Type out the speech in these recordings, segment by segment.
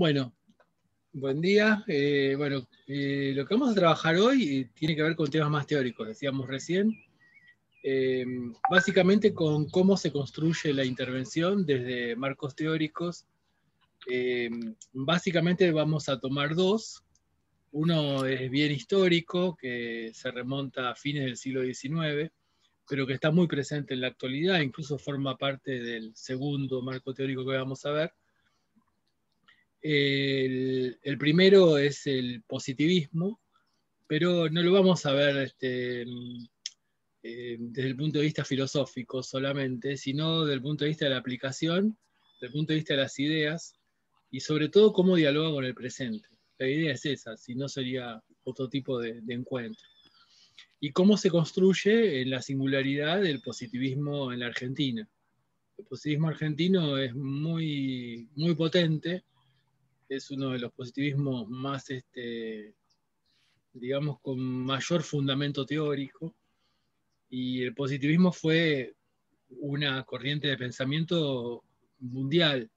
Bueno, buen día. Eh, bueno, eh, lo que vamos a trabajar hoy eh, tiene que ver con temas más teóricos, decíamos recién. básicamente con cómo se construye la intervención desde marcos teóricos. básicamente vamos a tomar dos. Uno es bien histórico, que se remonta a fines del siglo XIX, pero que está muy presente en la actualidad, incluso forma parte del segundo marco teórico que vamos a ver el, primero es el positivismo, pero no lo vamos a ver este, eh, desde el punto de vista filosófico solamente, sino desde el punto de vista de la aplicación, desde el punto de vista de las ideas y sobre todo cómo dialoga con el presente. La idea es esa, si no sería otro tipo de, encuentro. Y cómo se construye en la singularidad del positivismo en la Argentina. El positivismo argentino es muy, muy potente, es uno de los positivismos más, este, digamos, con mayor fundamento teórico. Y el positivismo fue una corriente de pensamiento mundial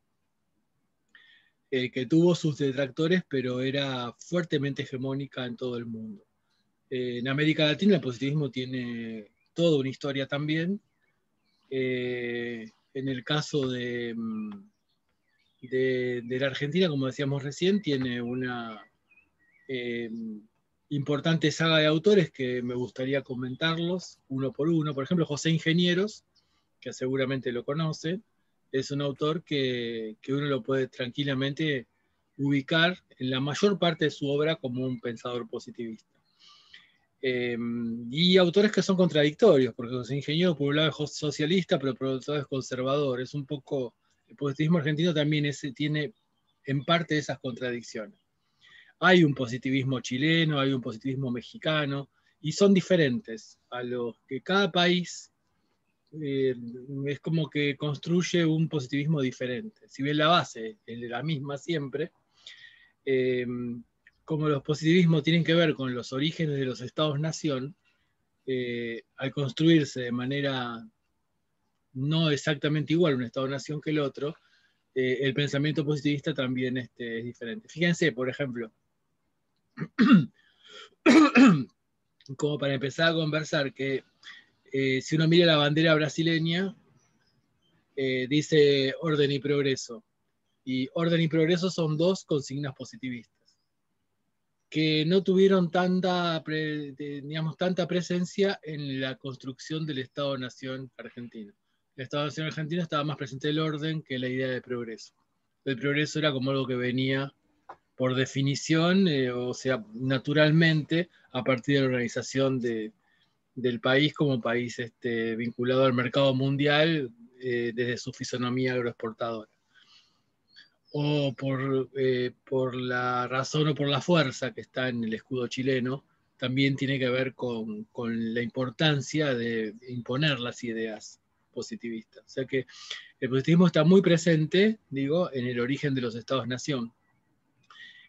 eh, que tuvo sus detractores, pero era fuertemente hegemónica en todo el mundo. Eh, en América Latina el positivismo tiene toda una historia también. Eh, en el caso de, de, la Argentina, como decíamos recién, tiene una eh, importante saga de autores que me gustaría comentarlos uno por uno. Por ejemplo, José Ingenieros, que seguramente lo conoce, es un autor que, uno lo puede tranquilamente ubicar en la mayor parte de su obra como un pensador positivista. Eh, y autores que son contradictorios, porque José Ingenieros por un lado es socialista, pero por otro lado es conservador. Es un poco el positivismo argentino también tiene en parte esas contradicciones. Hay un positivismo chileno, hay un positivismo mexicano, y son diferentes a los que cada país eh, es como que construye un positivismo diferente. Si bien la base es la misma siempre, eh, como los positivismos tienen que ver con los orígenes de los estados-nación, eh, al construirse de manera no exactamente igual un Estado-nación que el otro, eh, el pensamiento positivista también este, es diferente. Fíjense, por ejemplo, como para empezar a conversar, que eh, si uno mira la bandera brasileña, eh, dice orden y progreso. Y orden y progreso son dos consignas positivistas que no tuvieron tanta, digamos, tanta presencia en la construcción del Estado-Nación argentino el Estado Argentino estaba más presente el orden que la idea de progreso. El progreso era como algo que venía por definición, eh, o sea, naturalmente, a partir de la organización del país como país este, vinculado al mercado mundial eh, desde su fisonomía agroexportadora. O por, eh, por la razón o por la fuerza que está en el escudo chileno, también tiene que ver con la importancia de imponer las ideas positivista. O sea que el positivismo está muy presente, digo, en el origen de los estados-nación.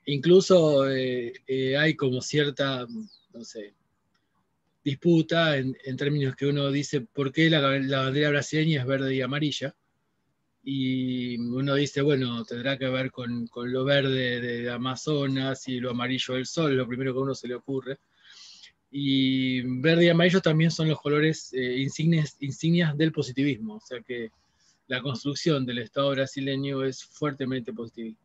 Incluso eh, eh, hay como cierta, no sé, disputa en, términos que uno dice por qué la, bandera brasileña es verde y amarilla. Y uno dice, bueno, tendrá que ver con, con lo verde de Amazonas y lo amarillo del sol, lo primero que a uno se le ocurre y verde y amarillo también son los colores eh, insignias, del positivismo, o sea que la construcción del Estado brasileño es fuertemente positivista.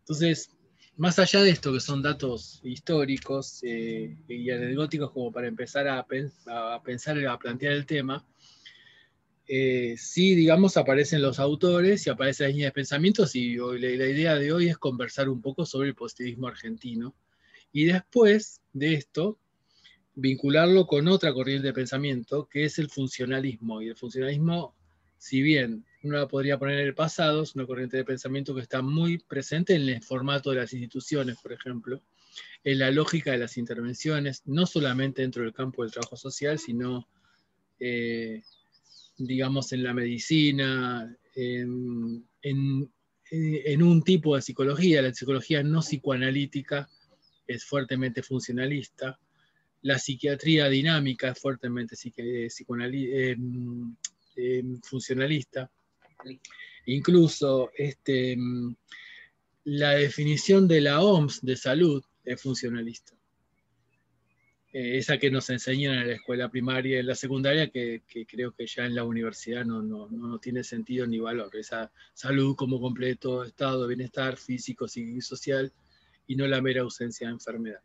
Entonces, más allá de esto, que son datos históricos eh, y anecdóticos como para empezar a, a, pensar, a plantear el tema, eh, sí, digamos, aparecen los autores y aparece la línea de pensamientos y la idea de hoy es conversar un poco sobre el positivismo argentino. Y después de esto, vincularlo con otra corriente de pensamiento, que es el funcionalismo. Y el funcionalismo, si bien uno la podría poner en el pasado, es una corriente de pensamiento que está muy presente en el formato de las instituciones, por ejemplo, en la lógica de las intervenciones, no solamente dentro del campo del trabajo social, sino, eh, digamos, en la medicina, en, en un tipo de psicología. La psicología no psicoanalítica es fuertemente funcionalista la psiquiatría dinámica fuertemente eh, eh, eh, funcionalista. Incluso este, la definición de la OMS de salud es funcionalista. Eh, esa que nos enseñan en la escuela primaria y en la secundaria, que, creo que ya en la universidad no, no, tiene sentido ni valor. Esa salud como completo estado de bienestar físico, psíquico y social, y no la mera ausencia de enfermedad.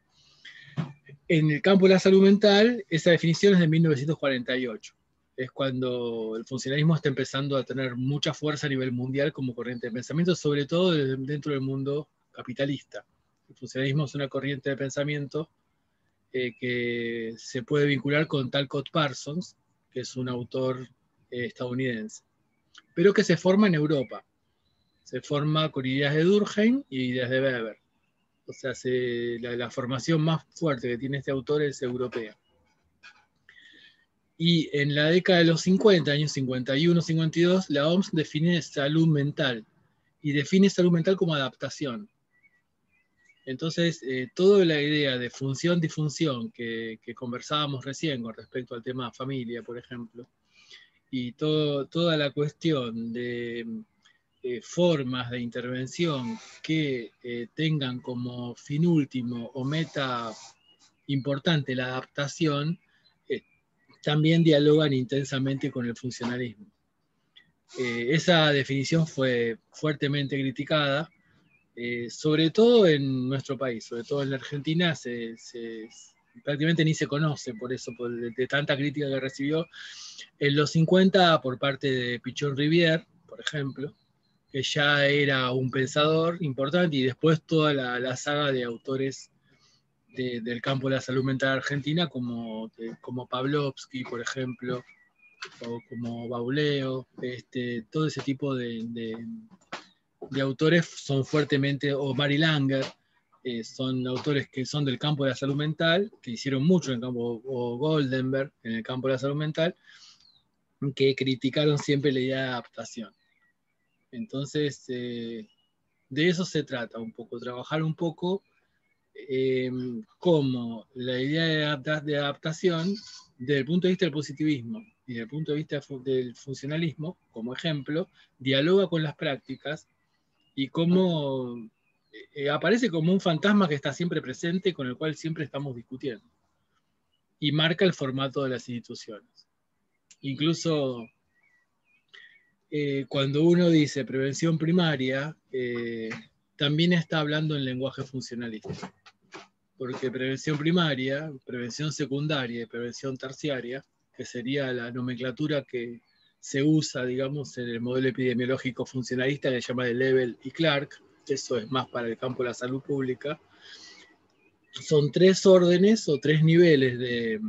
En el campo de la salud mental, esa definición es de 1948. Es cuando el funcionalismo está empezando a tener mucha fuerza a nivel mundial como corriente de pensamiento, sobre todo dentro del mundo capitalista. El funcionalismo es una corriente de pensamiento eh, que se puede vincular con Talcott Parsons, que es un autor eh, estadounidense, pero que se forma en Europa. Se forma con ideas de Durkheim y ideas de Weber. O sea, la, formación más fuerte que tiene este autor es europea. Y en la década de los 50, años 51, 52, la OMS define salud mental y define salud mental como adaptación. Entonces, eh, toda la idea de función-disfunción que, conversábamos recién con respecto al tema familia, por ejemplo, y toda la cuestión de eh, formas de intervención que eh, tengan como fin último o meta importante la adaptación, también dialogan intensamente con el funcionalismo. esa definición fue fuertemente criticada eh, sobre todo en nuestro país, sobre todo en la Argentina, se, prácticamente ni se conoce por eso, por, de, tanta crítica que recibió. En los 50 por parte de Pichón Rivière, por ejemplo, que ya era un pensador importante, y después toda la, saga de autores del campo de la salud mental argentina, como, como Pavlovsky, por ejemplo, o como Bauleo, este, todo ese tipo de, de autores son fuertemente, o Mary Langer, eh, son autores que son del campo de la salud mental, que hicieron mucho en el campo, o Goldenberg en el campo de la salud mental, que criticaron siempre la idea de adaptación. Entonces, eh, de eso se trata un poco, trabajar un poco eh, como la idea de, adaptación desde el punto de vista del positivismo y desde el punto de vista del funcionalismo, como ejemplo, dialoga con las prácticas y cómo eh, aparece como un fantasma que está siempre presente, con el cual siempre estamos discutiendo. Y marca el formato de las instituciones. Incluso eh, cuando uno dice prevención primaria, eh, también está hablando en lenguaje funcionalista. Porque prevención primaria, prevención secundaria y prevención terciaria, que sería la nomenclatura que, se usa, digamos, en el modelo epidemiológico funcionalista que se llama de Level y Clark, eso es más para el campo de la salud pública, son tres órdenes o tres niveles de,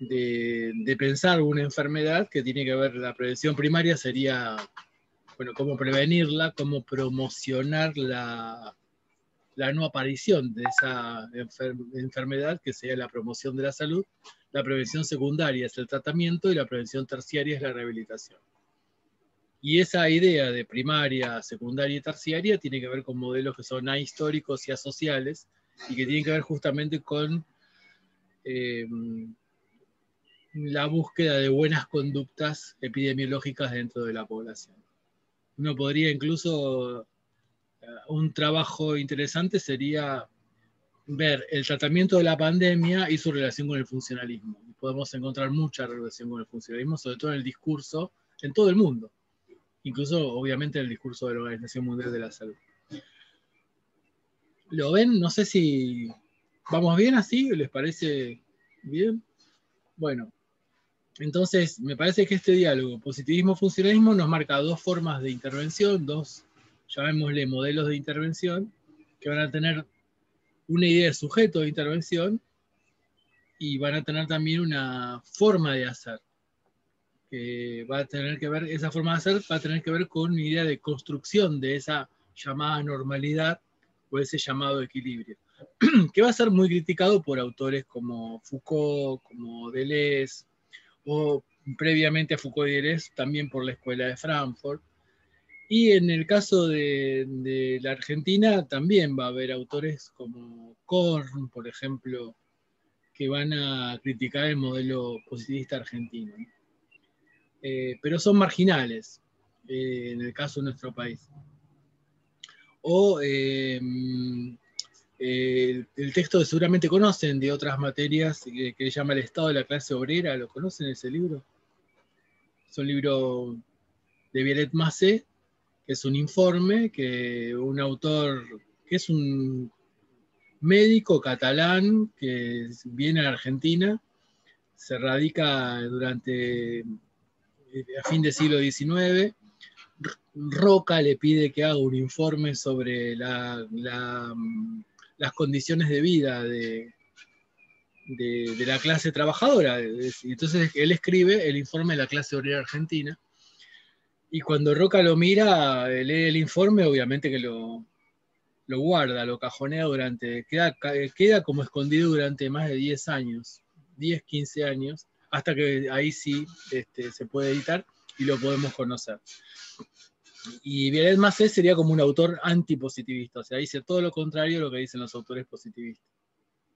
de, pensar una enfermedad que tiene que ver, la prevención primaria sería, bueno, cómo prevenirla, cómo promocionar la, la no aparición de esa enfermedad, que sería la promoción de la salud. La prevención secundaria es el tratamiento y la prevención terciaria es la rehabilitación. Y esa idea de primaria, secundaria y terciaria tiene que ver con modelos que son ahistóricos y asociales y que tienen que ver justamente con eh, la búsqueda de buenas conductas epidemiológicas dentro de la población. Uno podría incluso, eh, un trabajo interesante sería ver el tratamiento de la pandemia y su relación con el funcionalismo. Podemos encontrar mucha relación con el funcionalismo, sobre todo en el discurso, en todo el mundo, incluso obviamente en el discurso de la Organización Mundial de la Salud. ¿Lo ven? No sé si vamos bien así, ¿les parece bien? Bueno, entonces me parece que este diálogo positivismo-funcionalismo nos marca dos formas de intervención, dos, llamémosle modelos de intervención, que van a tener una idea de sujeto de intervención y van a tener también una forma de hacer. Que va a tener que ver, esa forma de hacer va a tener que ver con una idea de construcción de esa llamada normalidad o ese llamado equilibrio, que va a ser muy criticado por autores como Foucault, como Deleuze, o previamente a Foucault y Deleuze también por la Escuela de Frankfurt, y en el caso de, la Argentina también va a haber autores como Korn, por ejemplo, que van a criticar el modelo positivista argentino. Eh, pero son marginales eh, en el caso de nuestro país. o eh, el texto que seguramente conocen de otras materias que, que, llama El Estado de la clase obrera, ¿lo conocen ese libro? Es un libro de Violette Massé, que es un informe que un autor, que es un médico catalán que viene a Argentina, se radica durante a fin del siglo XIX. Roca le pide que haga un informe sobre las condiciones de vida de, de, la clase trabajadora. Entonces él escribe el informe de la clase obrera argentina. Y cuando Roca lo mira, lee el informe, obviamente que lo, lo guarda, lo cajonea durante, queda, queda como escondido durante más de 10 años, 10, 15 años, hasta que ahí sí este, se puede editar y lo podemos conocer. Y Viollet Macé sería como un autor antipositivista, o sea, dice todo lo contrario a lo que dicen los autores positivistas.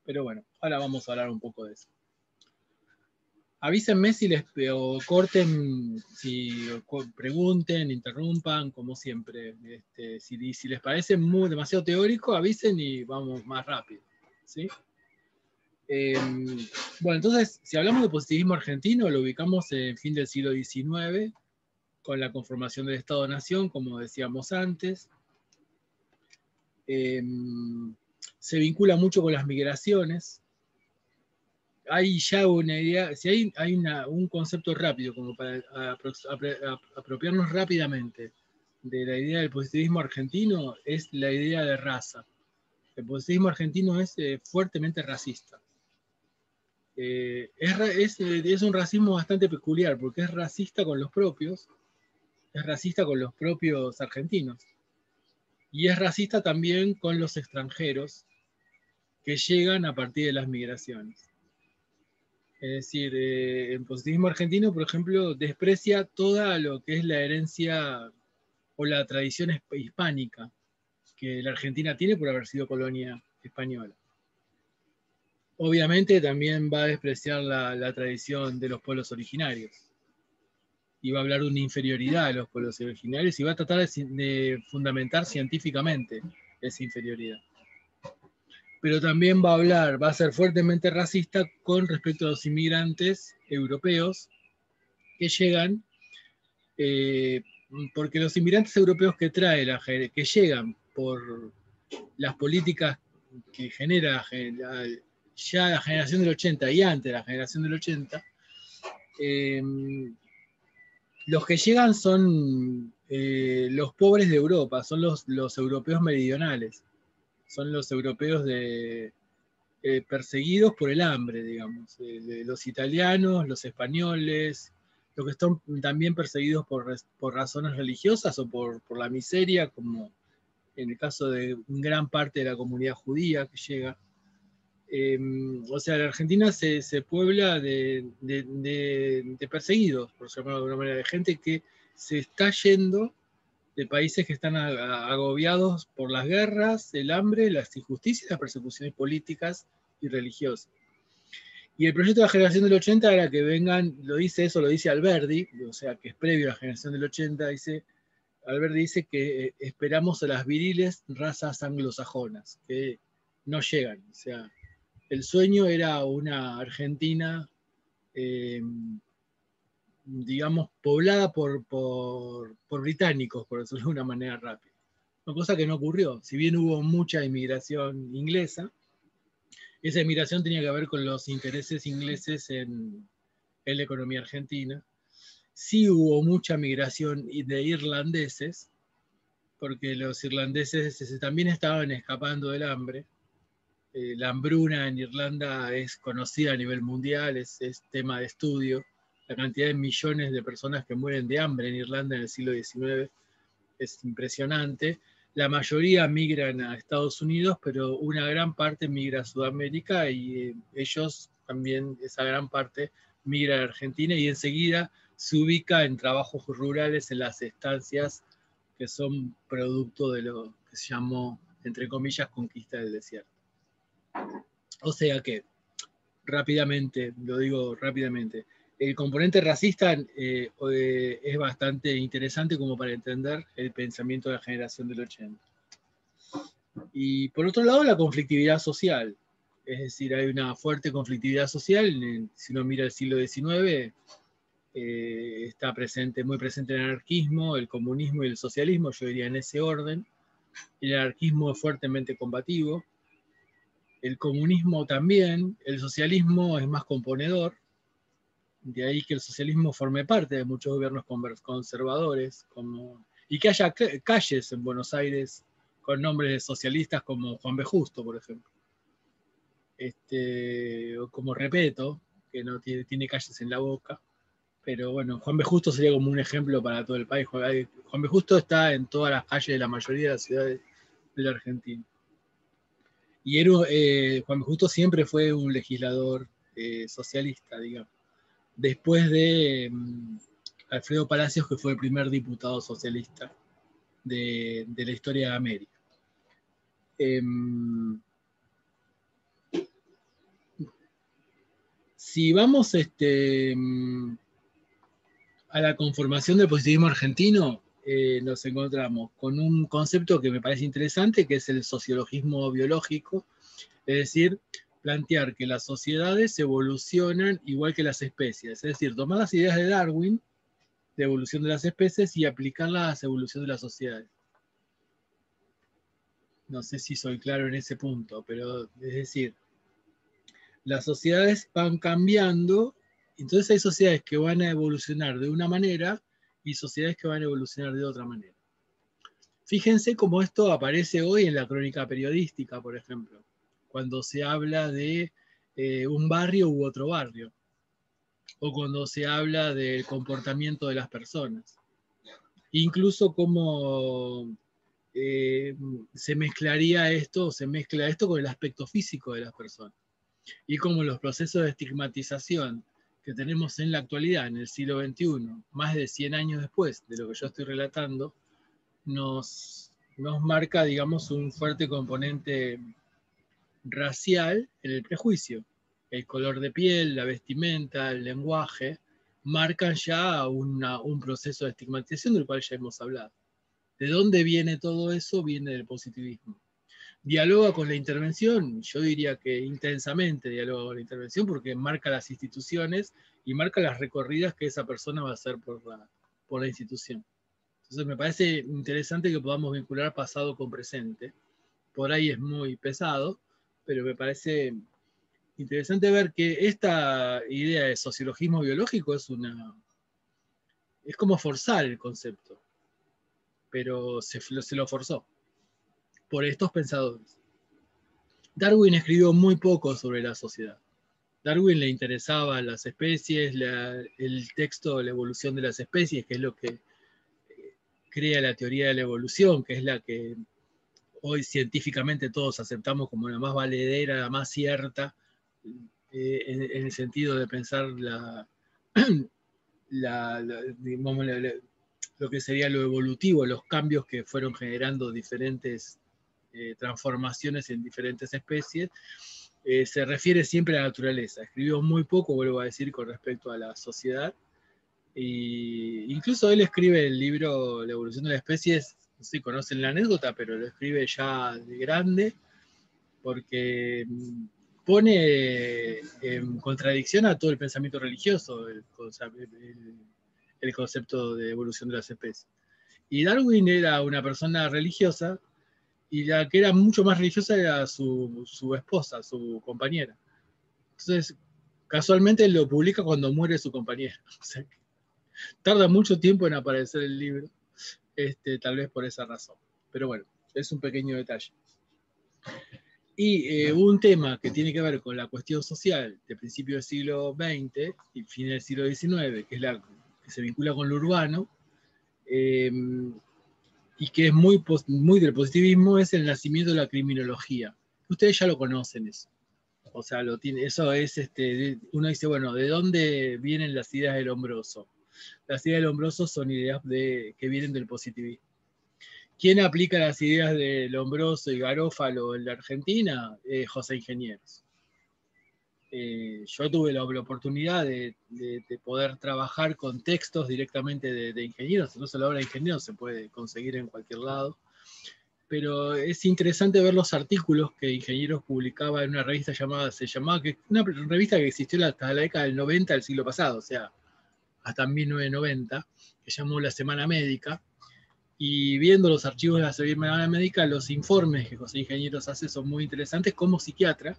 Pero bueno, ahora vamos a hablar un poco de eso. Avísenme si les corten, si pregunten, interrumpan, como siempre. Este, si, les parece muy, demasiado teórico, avisen y vamos más rápido. ¿sí? Em, bueno, entonces, si hablamos de positivismo argentino, lo ubicamos en fin del siglo XIX, con la conformación del Estado-Nación, como decíamos antes. Em, se vincula mucho con las migraciones, hay ya una idea, si hay, un concepto rápido como para apropiarnos rápidamente de la idea del positivismo argentino, es la idea de raza. El positivismo argentino es eh, fuertemente racista. Eh, es, un racismo bastante peculiar porque es racista con los propios, es racista con los propios argentinos y es racista también con los extranjeros que llegan a partir de las migraciones. Es decir, eh, el positivismo argentino, por ejemplo, desprecia toda lo que es la herencia o la tradición hispánica que la Argentina tiene por haber sido colonia española. Obviamente también va a despreciar la, tradición de los pueblos originarios y va a hablar de una inferioridad de los pueblos originarios y va a tratar de fundamentar científicamente esa inferioridad. Pero también va a hablar, va a ser fuertemente racista con respecto a los inmigrantes europeos que llegan, eh, porque los inmigrantes europeos que trae la, que llegan por las políticas que genera ya la generación del 80 y antes de la generación del 80, em, los que llegan son eh, los pobres de Europa, son los, europeos meridionales son los europeos de, eh, perseguidos por el hambre, digamos, los italianos, los españoles, los que están también perseguidos por, razones religiosas o por, la miseria, como en el caso de gran parte de la comunidad judía que llega. Em, o sea, la Argentina se, puebla de, perseguidos, por llamarlo de alguna manera, de gente que se está yendo de países que están agobiados por las guerras, el hambre, las injusticias, las persecuciones políticas y religiosas. Y el proyecto de la generación del 80 era que vengan, lo dice eso, lo dice Alberdi, o sea, que es previo a la generación del 80, dice, Alberdi dice que eh, esperamos a las viriles razas anglosajonas, que no llegan. O sea, el sueño era una Argentina eh, digamos, poblada por, británicos, por decirlo de una manera rápida. Una cosa que no ocurrió. Si bien hubo mucha inmigración inglesa, esa inmigración tenía que ver con los intereses ingleses en, en la economía argentina. Sí hubo mucha migración de irlandeses, porque los irlandeses también estaban escapando del hambre. Eh, la hambruna en Irlanda es conocida a nivel mundial, es, es tema de estudio la cantidad de millones de personas que mueren de hambre en Irlanda en el siglo XIX es impresionante. La mayoría migran a Estados Unidos, pero una gran parte migra a Sudamérica y eh, ellos también, esa gran parte, migra a Argentina y enseguida se ubica en trabajos rurales en las estancias que son producto de lo que se llamó, entre comillas, conquista del desierto. O sea que, rápidamente, lo digo rápidamente, el componente racista eh, es bastante interesante como para entender el pensamiento de la generación del 80. Y por otro lado, la conflictividad social. Es decir, hay una fuerte conflictividad social. Si uno mira el siglo XIX, eh, está presente, muy presente el anarquismo, el comunismo y el socialismo, yo diría en ese orden. El anarquismo es fuertemente combativo. El comunismo también. El socialismo es más componedor. De ahí que el socialismo forme parte de muchos gobiernos conservadores, y que haya calles en Buenos Aires con nombres de socialistas como Juan B. Justo, por ejemplo. Este, como Repeto, que no tiene, tiene calles en la boca. Pero bueno, Juan B. Justo sería como un ejemplo para todo el país. Juan B. Justo está en todas las calles de la mayoría de las ciudades de la Argentina. Y eh, Juan B. Justo siempre fue un legislador eh, socialista, digamos. Después de mm, Alfredo Palacios, que fue el primer diputado socialista de, la historia de América. Em, si vamos este, mm, a la conformación del positivismo argentino, eh, nos encontramos con un concepto que me parece interesante, que es el sociologismo biológico, es decir, plantear que las sociedades evolucionan igual que las especies, es decir, tomar las ideas de Darwin de evolución de las especies y aplicarlas a la evolución de las sociedades. No sé si soy claro en ese punto, pero es decir, las sociedades van cambiando entonces hay sociedades que van a evolucionar de una manera y sociedades que van a evolucionar de otra manera. Fíjense cómo esto aparece hoy en la crónica periodística, por ejemplo, cuando se habla de eh, un barrio u otro barrio, o cuando se habla del comportamiento de las personas. Incluso cómo eh, se mezclaría esto, se mezcla esto con el aspecto físico de las personas. Y cómo los procesos de estigmatización que tenemos en la actualidad, en el siglo XXI, más de 100 años después de lo que yo estoy relatando, nos, nos marca, digamos, un fuerte componente racial en el prejuicio. El color de piel, la vestimenta, el lenguaje, marcan ya un proceso de estigmatización del cual ya hemos hablado. ¿De dónde viene todo eso? Viene del positivismo dialoga con la intervención, yo diría que intensamente dialoga con la intervención porque marca las instituciones y marca las recorridas que esa persona va a hacer por la, por la institución. Entonces me parece interesante que podamos vincular pasado con presente. Por ahí es muy pesado, pero me parece interesante ver que esta idea de sociologismo biológico es una... es como forzar el concepto, pero se, se lo forzó por estos pensadores. Darwin escribió muy poco sobre la sociedad. Darwin le interesaba las especies, el texto de la evolución de las especies, que es lo que eh, crea la teoría de la evolución, que es la que hoy científicamente todos aceptamos como la más valedera, la más cierta, eh, en, el sentido de pensar lo que sería lo evolutivo, los cambios que fueron generando diferentes eh, transformaciones en diferentes especies, eh, se refiere siempre a la naturaleza. Escribió muy poco, vuelvo a decir, con respecto a la sociedad. Y incluso él escribe el libro La evolución de las especies, no sé si conocen la anécdota, pero lo escribe ya de grande, porque mm, pone en contradicción a todo el pensamiento religioso el, el, concepto de evolución de las especies. Y Darwin era una persona religiosa, y la que era mucho más religiosa era su, esposa, su compañera. Entonces, casualmente lo publica cuando muere su compañera. tarda mucho tiempo en aparecer el libro, este, tal vez por esa razón. Pero bueno, es un pequeño detalle. Y eh, un tema que tiene que ver con la cuestión social de principio del siglo XX y fin del siglo XIX, que es la que se vincula con lo urbano, eh, y que es muy, muy del positivismo, es el nacimiento de la criminología. Ustedes ya lo conocen eso. O sea, lo tiene, eso es, este, uno dice, bueno, ¿de dónde vienen las ideas del hombroso? Las ideas del hombroso son ideas de, que vienen del positivismo. ¿Quién aplica las ideas del hombroso y garófalo en la Argentina? Eh, José Ingenieros. Eh, yo tuve la, oportunidad de, poder trabajar con textos directamente de, ingenieros, no solo la de ingenieros se puede conseguir en cualquier lado, pero es interesante ver los artículos que Ingenieros publicaba en una revista llamada, se llamaba, que una revista que existió hasta la década del 90 del siglo pasado, o sea, hasta 1990, que llamó La Semana Médica, y viendo los archivos de la Semana Médica, los informes que José Ingenieros hace son muy interesantes como psiquiatra,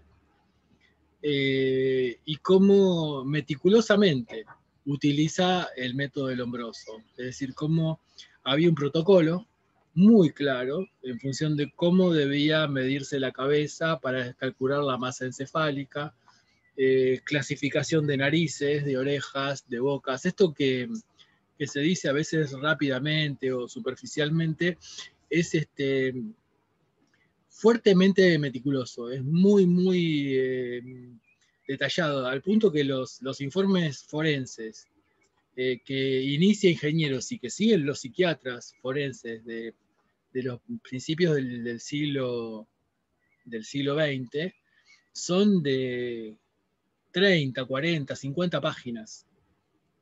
eh, y cómo meticulosamente utiliza el método del hombroso, es decir, cómo había un protocolo muy claro en función de cómo debía medirse la cabeza para calcular la masa encefálica, eh, clasificación de narices, de orejas, de bocas. Esto que, se dice a veces rápidamente o superficialmente es este, fuertemente meticuloso, es muy, muy eh, detallado, al punto que los, los informes forenses eh, que inicia ingenieros y que siguen los psiquiatras forenses de de los principios del, siglo, del siglo XX son de 30, 40, 50 páginas,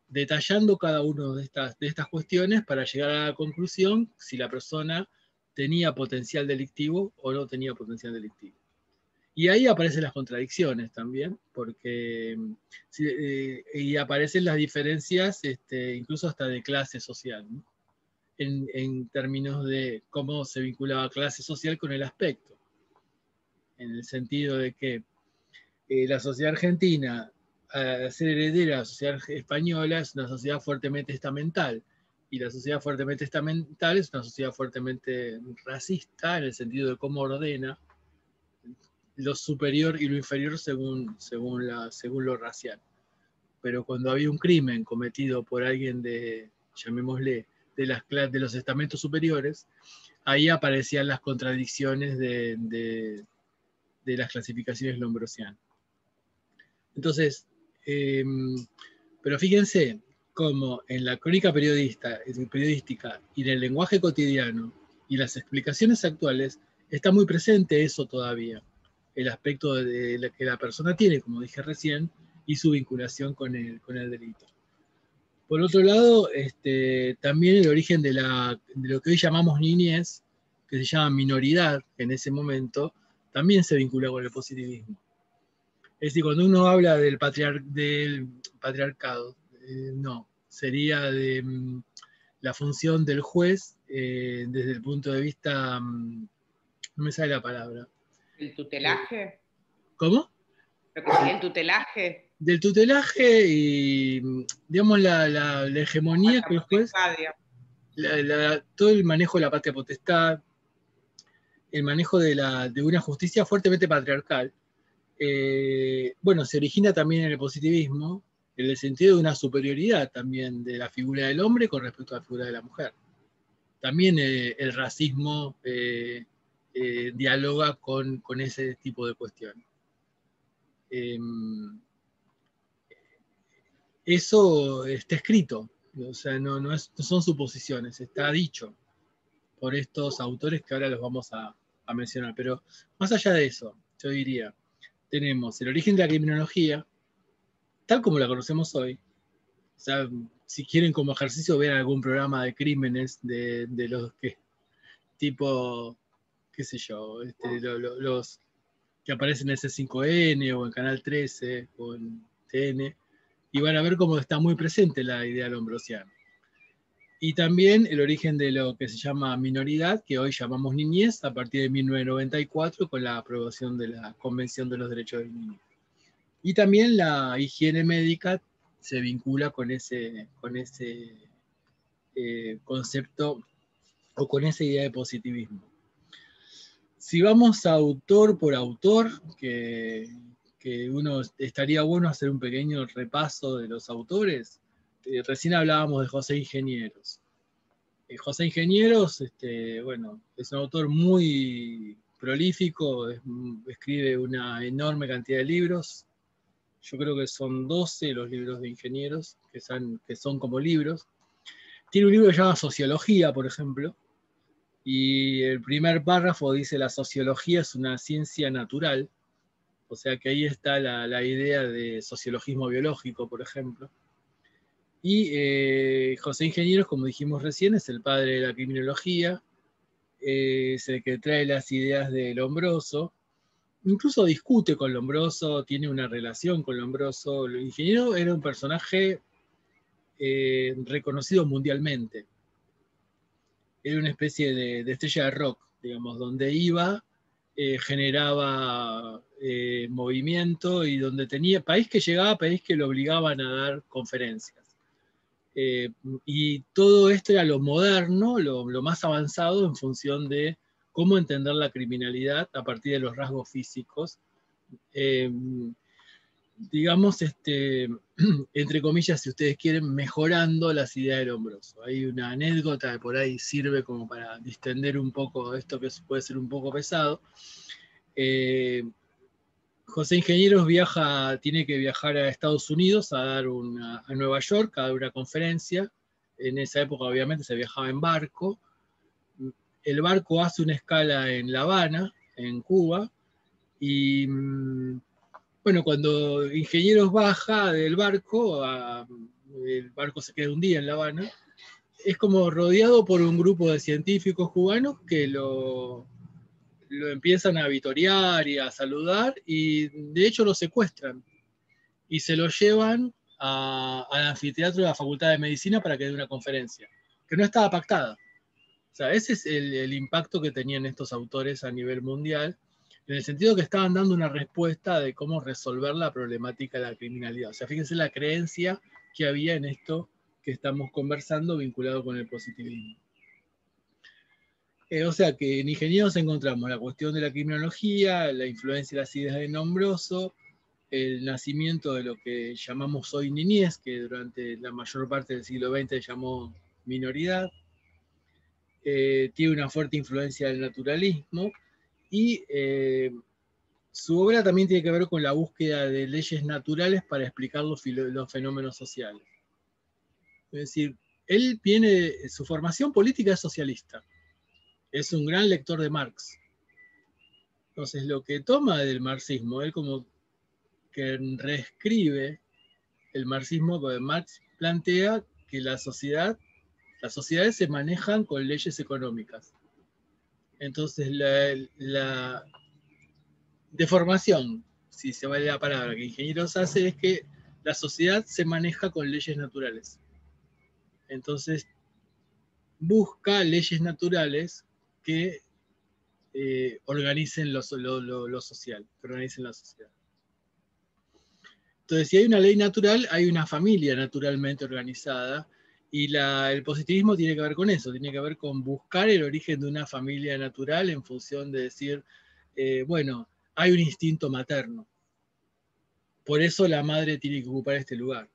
detallando cada una de estas, de estas cuestiones para llegar a la conclusión si la persona tenía potencial delictivo o no tenía potencial delictivo. Y ahí aparecen las contradicciones también, porque eh, y aparecen las diferencias este, incluso hasta de clase social. en, términos de cómo se vinculaba clase social con el aspecto, en el sentido de que eh, la sociedad argentina, al ser heredera de la sociedad española, es una sociedad fuertemente estamental, y la sociedad fuertemente estamental es una sociedad fuertemente racista, en el sentido de cómo ordena lo superior y lo inferior según, según, la, según lo racial. Pero cuando había un crimen cometido por alguien de, llamémosle, de, las, de los estamentos superiores, ahí aparecían las contradicciones de, de, las clasificaciones lombrosianas. Entonces, em, pero fíjense cómo en la crónica periodista, periodística y en el lenguaje cotidiano y las explicaciones actuales está muy presente eso todavía, el aspecto de, que la persona tiene, como dije recién, y su vinculación con el, delito. Por otro lado, este, también el origen de, lo que hoy llamamos niñez, que se llama minoridad en ese momento, también se vincula con el positivismo. Es decir, cuando uno habla del patriarcado, eh, no, sería de mm, la función del juez eh, desde el punto de vista, mm, no me sale la palabra. ¿El tutelaje? ¿Cómo? el tutelaje del tutelaje y, digamos, la, hegemonía que el juez, todo el manejo de la patria potestad, el manejo de, una justicia fuertemente patriarcal, eh, bueno, se origina también en el positivismo, en el sentido de una superioridad también de la figura del hombre con respecto a la figura de la mujer. También eh, el racismo eh, dialoga con, con, ese tipo de cuestiones. Em, eso está escrito, o sea, no, no, son suposiciones, está dicho por estos autores que ahora los vamos a, mencionar. Pero más allá de eso, yo diría, tenemos el origen de la criminología, tal como la conocemos hoy. O sea, si quieren como ejercicio ver algún programa de crímenes de, los que, tipo, qué sé yo, este, los que aparecen en C5N o en Canal 13 o en TN, y van a ver cómo está muy presente la idea lombrosiana. Y también el origen de lo que se llama minoridad, que hoy llamamos niñez, a partir de 1994 con la aprobación de la Convención de los Derechos del Niño. Y también la higiene médica se vincula con ese, con ese eh, concepto o con esa idea de positivismo. Si vamos autor por autor, que que uno estaría bueno hacer un pequeño repaso de los autores. Eh, recién hablábamos de José Ingenieros. Eh, José Ingenieros, este, bueno, es un autor muy prolífico, escribe una enorme cantidad de libros. Yo creo que son 12 los libros de ingenieros, que son, que son como libros. Tiene un libro que se llama Sociología, por ejemplo, y el primer párrafo dice, la sociología es una ciencia natural o sea que ahí está la, idea de sociologismo biológico, por ejemplo. Y eh, José Ingenieros, como dijimos recién, es el padre de la criminología. es el que trae las ideas de Lombroso. Incluso discute con Lombroso, tiene una relación con Lombroso. El ingeniero era un personaje eh, reconocido mundialmente. Era una especie de, estrella de rock, digamos, donde iba, eh, generaba eh, movimiento y donde tenía país que llegaba, país que lo obligaban a dar conferencias. y todo esto era lo moderno, lo, lo, más avanzado en función de cómo entender la criminalidad a partir de los rasgos físicos digamos, este, entre comillas, si ustedes quieren, mejorando las ideas del hombroso. Hay una anécdota que por ahí sirve como para distender un poco esto que puede ser un poco pesado. Eh, José Ingenieros viaja, tiene que viajar a Estados Unidos a dar una, a Nueva York a dar una conferencia. En esa época, obviamente, se viajaba en barco. El barco hace una escala en La Habana, en Cuba, y mm, bueno, cuando Ingenieros baja del barco, el barco se queda un día en La Habana, es como rodeado por un grupo de científicos cubanos que lo, lo empiezan a vitorear y a saludar y de hecho lo secuestran y se lo llevan al anfiteatro de la Facultad de Medicina para que dé una conferencia, que no estaba pactada. Sea, ese es el, impacto que tenían estos autores a nivel mundial en el sentido que estaban dando una respuesta de cómo resolver la problemática de la criminalidad. O sea, fíjense la creencia que había en esto que estamos conversando vinculado con el positivismo. Eh, o sea que en ingenieros encontramos la cuestión de la criminología, la influencia de las ideas de Nombroso, el nacimiento de lo que llamamos hoy niñez, que durante la mayor parte del siglo XX llamó minoridad, eh, tiene una fuerte influencia del naturalismo, y eh, su obra también tiene que ver con la búsqueda de leyes naturales para explicar los, fenómenos sociales. Es decir, él viene, su formación política es socialista. Es un gran lector de Marx. Entonces, lo que toma del marxismo, él como que reescribe el marxismo, porque Marx plantea que la sociedad, las sociedades se manejan con leyes económicas. Entonces, la, deformación, si se vale la palabra, que ingenieros hace es que la sociedad se maneja con leyes naturales. Entonces, busca leyes naturales que eh, organicen lo, lo, social, que organicen la sociedad. Entonces, si hay una ley natural, hay una familia naturalmente organizada y el positivismo tiene que ver con eso, tiene que ver con buscar el origen de una familia natural en función de decir, eh, bueno, hay un instinto materno. Por eso la madre tiene que ocupar este lugar.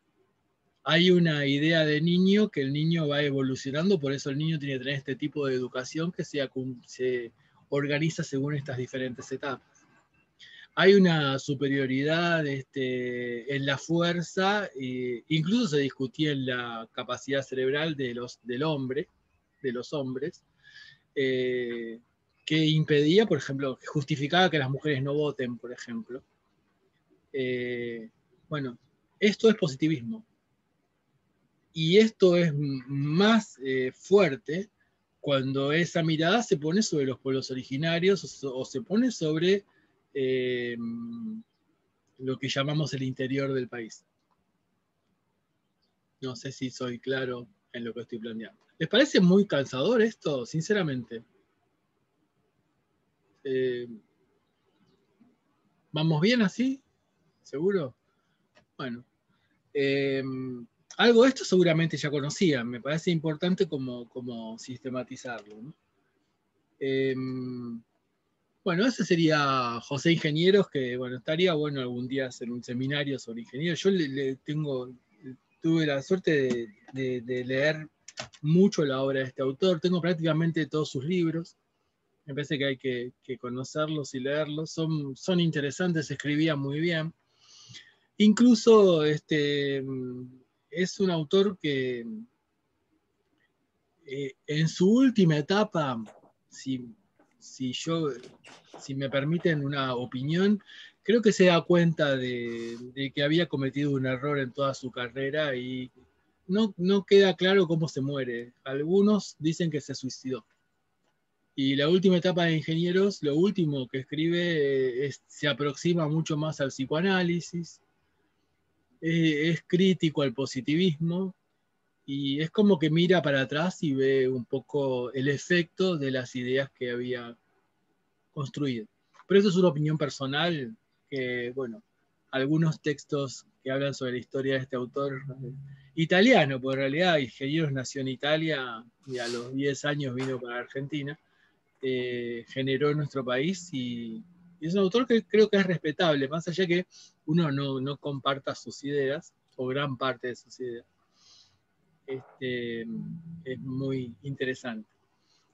Hay una idea de niño que el niño va evolucionando, por eso el niño tiene que tener este tipo de educación que se organiza según estas diferentes etapas hay una superioridad este, en la fuerza, e incluso se discutía en la capacidad cerebral de los, del hombre, de los hombres, eh, que impedía, por ejemplo, que justificaba que las mujeres no voten, por ejemplo. Eh, bueno, esto es positivismo. Y esto es más fuerte cuando esa mirada se pone sobre los pueblos originarios o se pone sobre eh, lo que llamamos el interior del país. No sé si soy claro en lo que estoy planteando. ¿Les parece muy cansador esto, sinceramente? Eh, ¿Vamos bien así? ¿Seguro? Bueno. Eh, algo de esto seguramente ya conocían, me parece importante como, como sistematizarlo. ¿no? Bueno, ese sería José Ingenieros, que bueno, estaría bueno algún día hacer un seminario sobre ingenieros. Yo le, tengo, tuve la suerte de, leer mucho la obra de este autor, tengo prácticamente todos sus libros, me parece que hay que, conocerlos y leerlos, son, son interesantes, escribía muy bien. Incluso este, es un autor que eh, en su última etapa, si si yo, si me permiten una opinión, creo que se da cuenta de, que había cometido un error en toda su carrera y no, no, queda claro cómo se muere. Algunos dicen que se suicidó. Y la última etapa de ingenieros, lo último que escribe eh, se aproxima mucho más al psicoanálisis, eh, es crítico al positivismo y es como que mira para atrás y ve un poco el efecto de las ideas que había construido. Pero eso es una opinión personal que, bueno, algunos textos que hablan sobre la historia de este autor italiano, porque en realidad Ingenieros nació en Italia y a los 10 años vino para Argentina, eh, generó en nuestro país y, es un autor que creo que es respetable, más allá que uno no, no comparta sus ideas o gran parte de sus ideas. Este, es muy interesante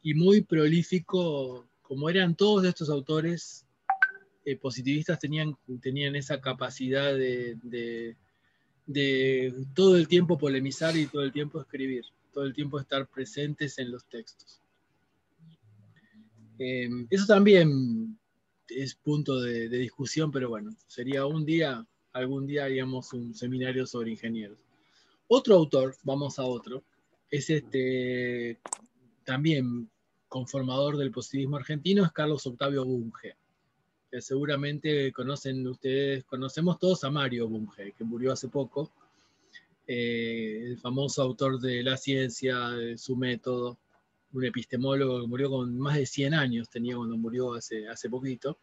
y muy prolífico, como eran todos estos autores eh, positivistas tenían, tenían esa capacidad de, de, todo el tiempo polemizar y todo el tiempo escribir, todo el tiempo estar presentes en los textos. Eh, eso también es punto de, discusión, pero bueno, sería un día, algún día haríamos un seminario sobre ingenieros. Otro autor, vamos a otro, es este también conformador del positivismo argentino, es Carlos Octavio Bunge seguramente conocen ustedes, conocemos todos a Mario Bunge, que murió hace poco, eh, el famoso autor de La ciencia, de su método, un epistemólogo que murió con más de 100 años, tenía cuando murió hace, hace poquito.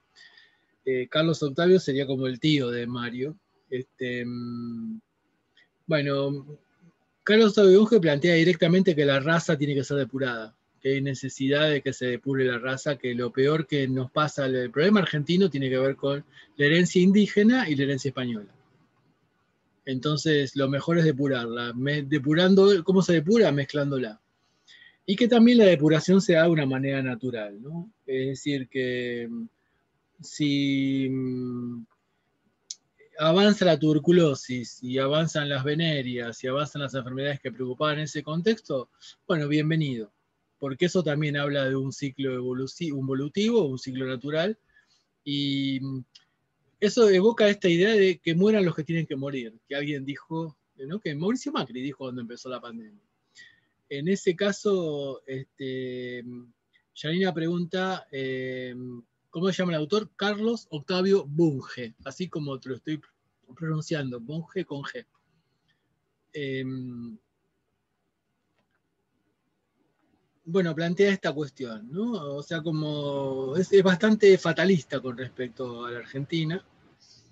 Eh, Carlos Octavio sería como el tío de Mario. Este, mm, bueno, Carlos Bunge plantea directamente que la raza tiene que ser depurada que hay necesidad de que se depure la raza, que lo peor que nos pasa, el problema argentino tiene que ver con la herencia indígena y la herencia española. Entonces, lo mejor es depurarla, depurando, ¿cómo se depura? Mezclándola. Y que también la depuración se haga de una manera natural, ¿no? Es decir, que mm, si mm, avanza la tuberculosis y avanzan las venerias y avanzan las enfermedades que preocupaban en ese contexto, bueno, bienvenido porque eso también habla de un ciclo evolutivo, un ciclo natural, y eso evoca esta idea de que mueran los que tienen que morir, que alguien dijo, ¿no? que Mauricio Macri dijo cuando empezó la pandemia. En ese caso, este, pregunta, eh, ¿cómo se llama el autor? Carlos Octavio Bunge, así como te lo estoy pronunciando, Bunge con G. Em, bueno, plantea esta cuestión, ¿no? O sea, como es, bastante fatalista con respecto a la Argentina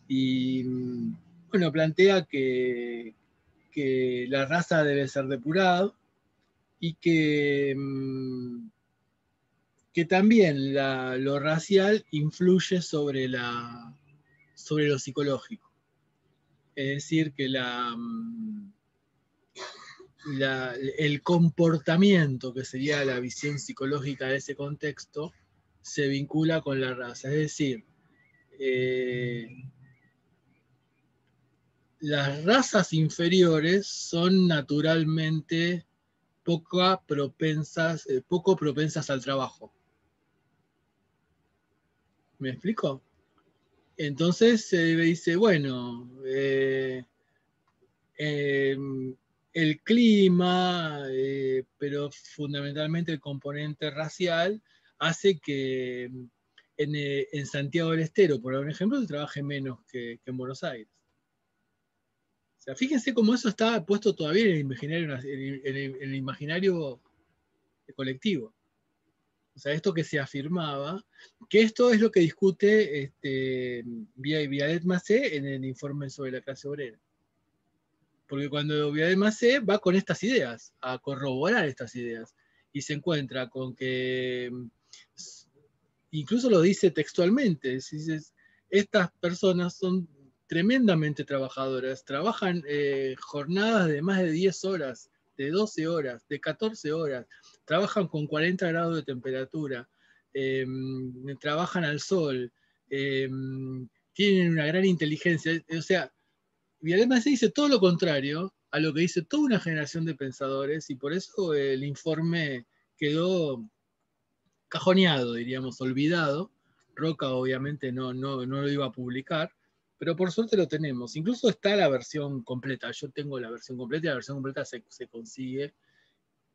y, bueno, plantea que, que la raza debe ser depurada y que, mm, que también lo racial influye sobre, la, sobre lo psicológico. Es decir, que la mm, el comportamiento, que sería la visión psicológica de ese contexto, se vincula con la raza. Es decir, eh, las razas inferiores son naturalmente poco propensas, eh, poco propensas al trabajo. ¿Me explico? Entonces se dice, bueno, eh, em, el clima, eh, pero fundamentalmente el componente racial, hace que mm, eh, en, Santiago del Estero, por ejemplo, se trabaje menos que, en Buenos Aires. O sea, fíjense cómo eso está puesto todavía en el, imaginario colectivo. O sea, esto que se afirmaba, que esto es lo que discute este, Vialet Macé en el informe sobre la clase obrera. Porque cuando Macé va con estas ideas, a corroborar estas ideas, y se encuentra con que, incluso lo dice textualmente, estas personas son tremendamente trabajadoras, trabajan eh, jornadas de más de 10 horas, de 12 horas, de 14 horas, trabajan con 40 grados de temperatura, em, trabajan al sol, em, tienen una gran inteligencia, o sea, además se dice todo lo contrario a lo que dice toda una generación de pensadores y por eso el informe quedó cajoneado, diríamos, olvidado. Roca obviamente no, no, no lo iba a publicar, pero por suerte lo tenemos. Incluso está la versión completa. Yo tengo la versión completa y la versión completa se, se consigue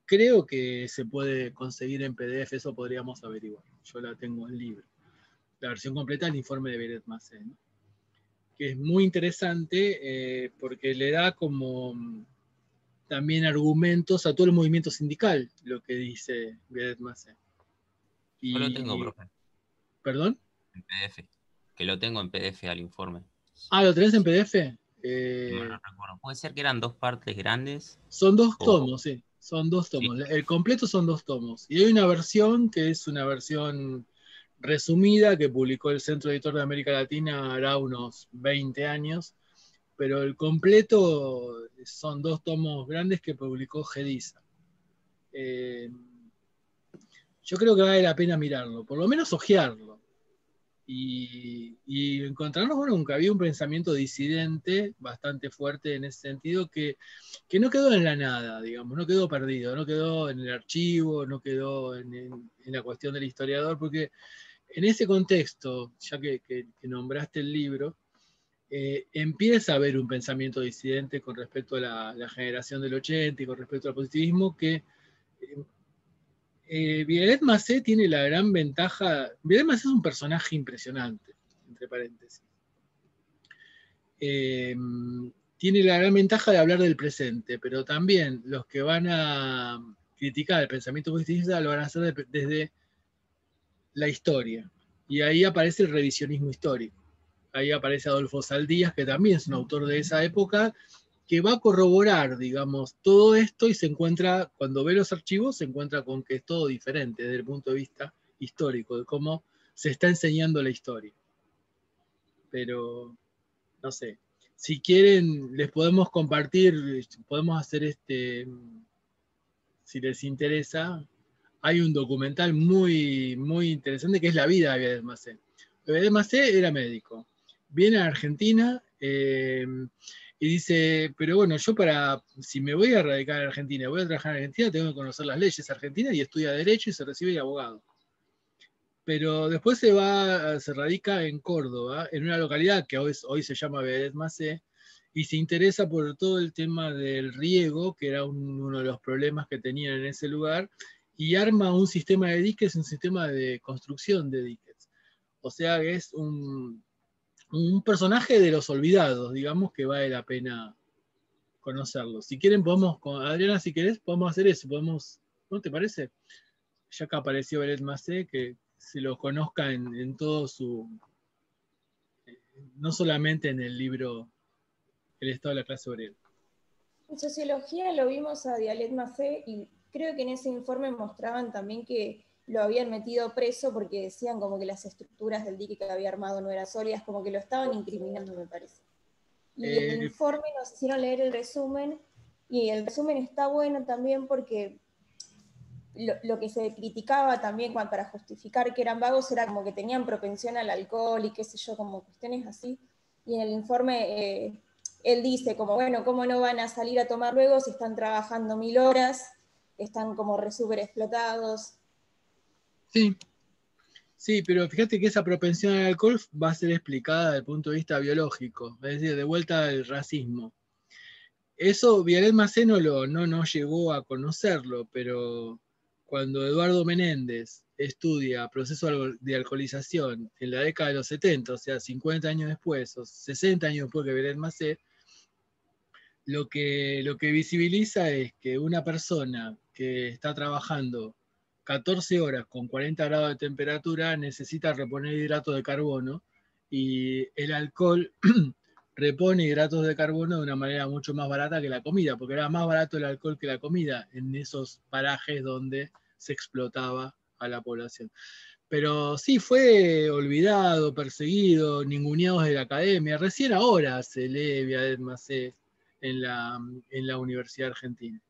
creo que se puede conseguir en PDF, eso podríamos averiguar. Yo la tengo en libro. La versión completa del informe de Beret Macé, que es muy interesante eh, porque le da como mm, también argumentos a todo el movimiento sindical, lo que dice Beret Macé. Yo lo tengo, profe. ¿Perdón? En PDF. Que lo tengo en PDF al informe. Ah, ¿lo tenés en PDF? Eh, no, recuerdo. Puede ser que eran dos partes grandes. Son dos tomos, sí. Son dos tomos. El completo son dos tomos. Y hay una versión que es una versión resumida que publicó el Centro Editor de América Latina hará unos 20 años, pero el completo son dos tomos grandes que publicó Gediza. Eh, yo creo que vale la pena mirarlo, por lo menos ojearlo y, encontrarnos, bueno, que había un pensamiento disidente bastante fuerte en ese sentido que, no quedó en la nada, digamos, no quedó perdido, no quedó en el archivo, no quedó en, la cuestión del historiador, porque en ese contexto, ya que, nombraste el libro, eh, empieza a haber un pensamiento disidente con respecto a la, generación del 80 y con respecto al positivismo que eh, Violet Macé tiene la gran ventaja. Violet Macé es un personaje impresionante, entre paréntesis. Eh, tiene la gran ventaja de hablar del presente, pero también los que van a criticar el pensamiento positivista lo van a hacer desde la historia. Y ahí aparece el revisionismo histórico. Ahí aparece Adolfo Saldías, que también es un autor de esa época que va a corroborar, digamos, todo esto y se encuentra, cuando ve los archivos, se encuentra con que es todo diferente desde el punto de vista histórico, de cómo se está enseñando la historia. Pero, no sé, si quieren, les podemos compartir, podemos hacer este, si les interesa, hay un documental muy, muy interesante que es La vida de. Abel Macé era médico, viene a Argentina, eh, y dice, pero bueno, yo para, si me voy a radicar en Argentina, voy a trabajar en Argentina, tengo que conocer las leyes argentinas y estudia Derecho y se recibe de abogado. Pero después se va, se radica en Córdoba, en una localidad que hoy, hoy se llama Bedet Macé, y se interesa por todo el tema del riego, que era uno de los problemas que tenían en ese lugar, y arma un sistema de diques, un sistema de construcción de diques. O sea, es un, un personaje de los olvidados, digamos, que vale la pena conocerlo. Si quieren, podemos, Adriana, si querés, podemos hacer eso, podemos, ¿no te parece? Ya que apareció Belet Macé, que se lo conozca en, todo su, no solamente en el libro El Estado de la clase obrera. En sociología lo vimos a Dialet Macé y creo que en ese informe mostraban también que lo habían metido preso porque decían como que las estructuras del dique que había armado no eran sólidas, como que lo estaban incriminando, me parece. Y el eh, informe nos hicieron leer el resumen, y el resumen está bueno también porque lo, que se criticaba también para justificar que eran vagos era como que tenían propensión al alcohol y qué sé yo, como cuestiones así. Y en el informe eh, él dice como, bueno, ¿cómo no van a salir a tomar luego si están trabajando mil horas? Están como re súper explotados, Sí, sí, pero fíjate que esa propensión al alcohol va a ser explicada desde el punto de vista biológico, es decir, de vuelta al racismo. Eso Vialet Maceno no, no llegó a conocerlo, pero cuando Eduardo Menéndez estudia proceso de alcoholización en la década de los 70, o sea, 50 años después, o 60 años después que Vialet Macé, lo que, lo que visibiliza es que una persona que está trabajando 14 horas con 40 grados de temperatura necesita reponer hidratos de carbono y el alcohol repone hidratos de carbono de una manera mucho más barata que la comida, porque era más barato el alcohol que la comida en esos parajes donde se explotaba a la población. Pero sí fue olvidado, perseguido, ninguneado de la academia. Recién ahora se lee Viadet Macé en la, en la Universidad Argentina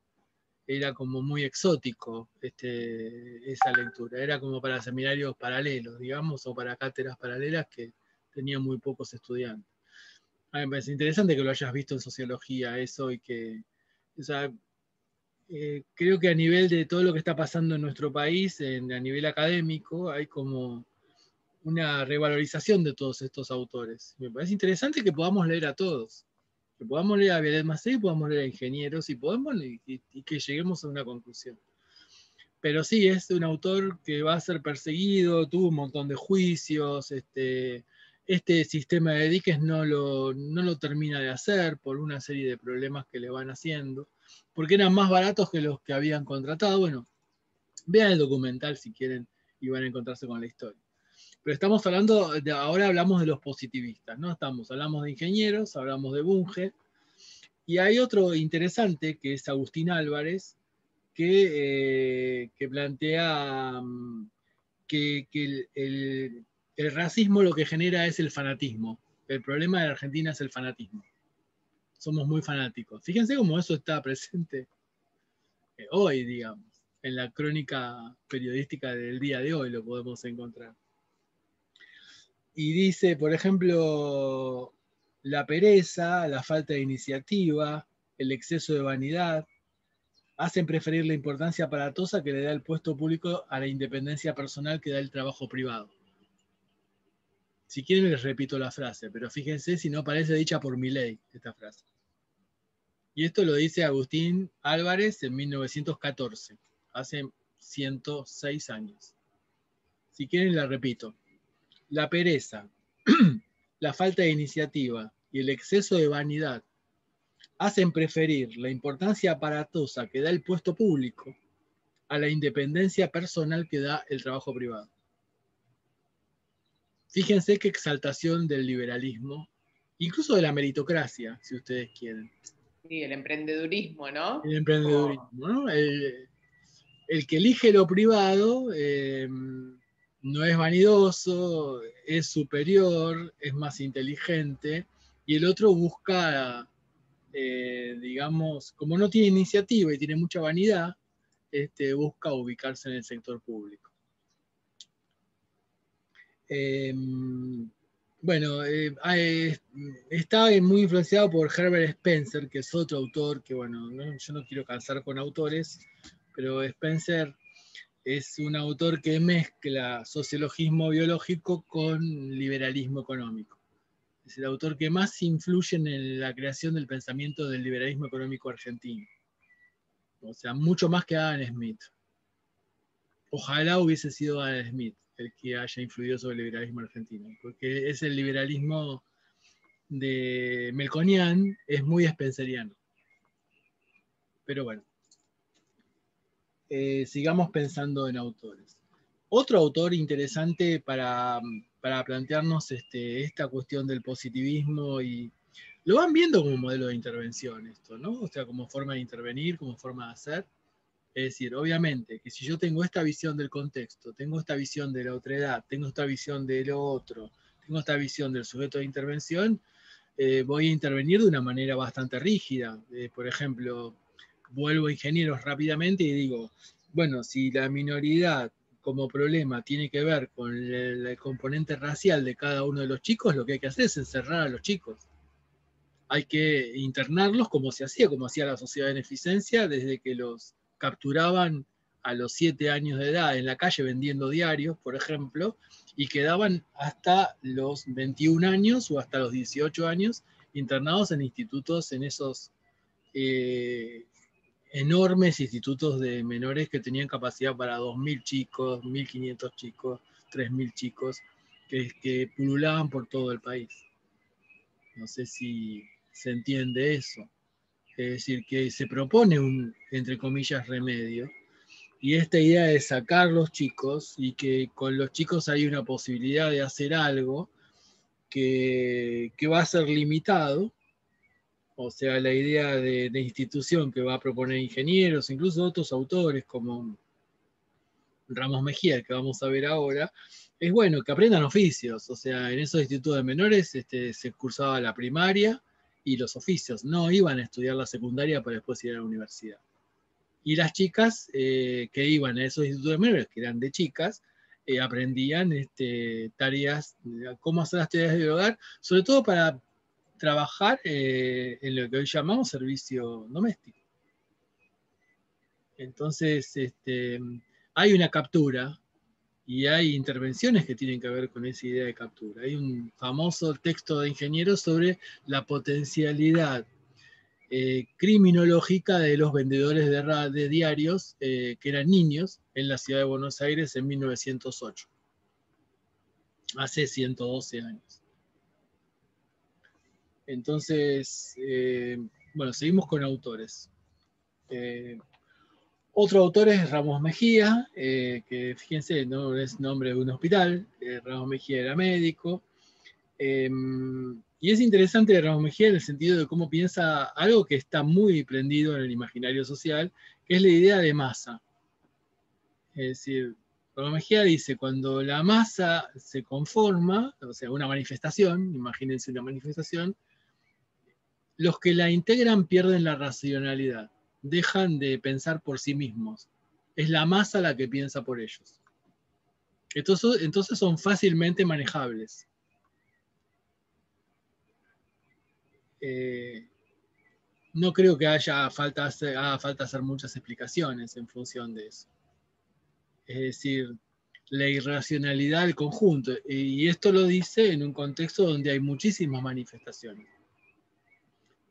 era como muy exótico este, esa lectura, era como para seminarios paralelos, digamos, o para cátedras paralelas que tenían muy pocos estudiantes. A me parece interesante que lo hayas visto en sociología, eso, y que, o eh, creo que a nivel de todo lo que está pasando en nuestro país, en, a nivel académico, hay como una revalorización de todos estos autores. Me parece interesante que podamos leer a todos. Que podamos leer a Violet Macei, podamos leer a ingenieros y podemos y, y que lleguemos a una conclusión. Pero sí, es un autor que va a ser perseguido, tuvo un montón de juicios, este, este sistema de diques no lo, no lo termina de hacer por una serie de problemas que le van haciendo, porque eran más baratos que los que habían contratado. Bueno, vean el documental si quieren y van a encontrarse con la historia. Pero estamos hablando, ahora hablamos de los positivistas, ¿no? Estamos, hablamos de ingenieros, hablamos de Bunge, y hay otro interesante que es Agustín Álvarez, que, eh, que plantea mm, que, que el, el, el racismo lo que genera es el fanatismo. El problema de Argentina es el fanatismo. Somos muy fanáticos. Fíjense cómo eso está presente eh, hoy, digamos. En la crónica periodística del día de hoy lo podemos encontrar. Y dice, por ejemplo, la pereza, la falta de iniciativa, el exceso de vanidad, hacen preferir la importancia aparatosa que le da el puesto público a la independencia personal que da el trabajo privado. Si quieren les repito la frase, pero fíjense si no parece dicha por mi ley esta frase. Y esto lo dice Agustín Álvarez en 1914, hace 106 años. Si quieren la repito. La pereza, la falta de iniciativa y el exceso de vanidad hacen preferir la importancia aparatosa que da el puesto público a la independencia personal que da el trabajo privado. Fíjense qué exaltación del liberalismo, incluso de la meritocracia, si ustedes quieren. Sí, el emprendedurismo, ¿no? El emprendedurismo, ¿no? El, el que elige lo privado eh, no es vanidoso, es superior, es más inteligente, y el otro busca, eh, digamos, como no tiene iniciativa y tiene mucha vanidad, este, busca ubicarse en el sector público. Eh, bueno, eh, eh, está muy influenciado por Herbert Spencer, que es otro autor que, bueno, no, yo no quiero cansar con autores, pero Spencer es un autor que mezcla sociologismo biológico con liberalismo económico. Es el autor que más influye en la creación del pensamiento del liberalismo económico argentino. O sea, mucho más que Adam Smith. Ojalá hubiese sido Adam Smith el que haya influido sobre el liberalismo argentino, porque es el liberalismo de Melconian, es muy spenceriano. Pero bueno, eh, sigamos pensando en autores. Otro autor interesante para, plantearnos este, esta cuestión del positivismo y lo van viendo como modelo de intervención esto, ¿no? O sea, como forma de intervenir, como forma de hacer es decir, obviamente que si yo tengo esta visión del contexto, tengo esta visión de la otra edad, tengo esta visión de lo otro, tengo esta visión del sujeto de intervención, eh, voy a intervenir de una manera bastante rígida. Eh, por ejemplo, vuelvo a ingenieros rápidamente y digo, bueno, si la minoridad como problema tiene que ver con el, el, componente racial de cada uno de los chicos, lo que hay que hacer es encerrar a los chicos. Hay que internarlos como se hacía, como hacía la sociedad de beneficencia desde que los capturaban a los siete años de edad en la calle vendiendo diarios, por ejemplo, y quedaban hasta los 21 años o hasta los 18 años internados en institutos, en esos eh, enormes institutos de menores que tenían capacidad para 2.000 chicos, 1.500 chicos, 3.000 chicos, que, que pululaban por todo el país. No sé si se entiende eso. Es decir, que se propone un, entre comillas, remedio. Y esta idea de sacar los chicos y que con los chicos hay una posibilidad de hacer algo que, que va a ser limitado, o sea, la idea de, de, institución que va a proponer ingenieros, incluso otros autores como Ramos Mejía, que vamos a ver ahora, es bueno que aprendan oficios, o sea, en esos institutos de menores este, se cursaba la primaria, y los oficios. No iban a estudiar la secundaria para después ir a la universidad. Y las chicas eh, que iban a esos institutos de menores, que eran de chicas, eh, aprendían este, tareas, cómo hacer las tareas del hogar, sobre todo para trabajar eh, en lo que hoy llamamos servicio doméstico. Entonces, este, hay una captura y hay intervenciones que tienen que ver con esa idea de captura. Hay un famoso texto de ingenieros sobre la potencialidad eh, criminológica de los vendedores de, diarios eh, que eran niños en la ciudad de Buenos Aires en 1908, hace 112 años. Entonces, eh, bueno, seguimos con autores. otro autor es Ramos Mejía, que fíjense, no es nombre de un hospital, Ramos Mejía era médico. Y es interesante Ramos Mejía en el sentido de cómo piensa algo que está muy prendido en el imaginario social, que es la idea de masa. Es decir, Ramos Mejía dice, cuando la masa se conforma, o sea, una manifestación, imagínense una manifestación, los que la integran pierden la racionalidad, dejan de pensar por sí mismos. Es la masa la que piensa por ellos. Entonces, entonces son fácilmente manejables. Eh, no creo que haya falta haga falta hacer muchas explicaciones en función de eso. Es decir, la irracionalidad del conjunto. Y esto lo dice en un contexto donde hay muchísimas manifestaciones,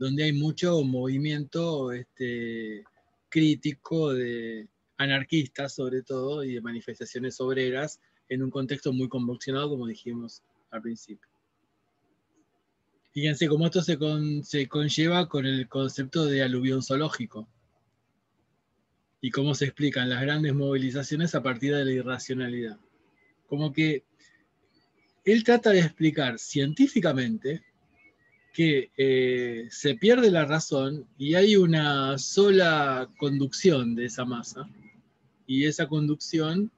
donde hay mucho movimiento este, crítico de anarquistas sobre todo y de manifestaciones obreras en un contexto muy convulsionado como dijimos al principio. Fíjense cómo esto se, conlleva con el concepto de aluvión zoológico y cómo se explican las grandes movilizaciones a partir de la irracionalidad. Como que él trata de explicar científicamente que eh, se pierde la razón y hay una sola conducción de esa masa y esa conducción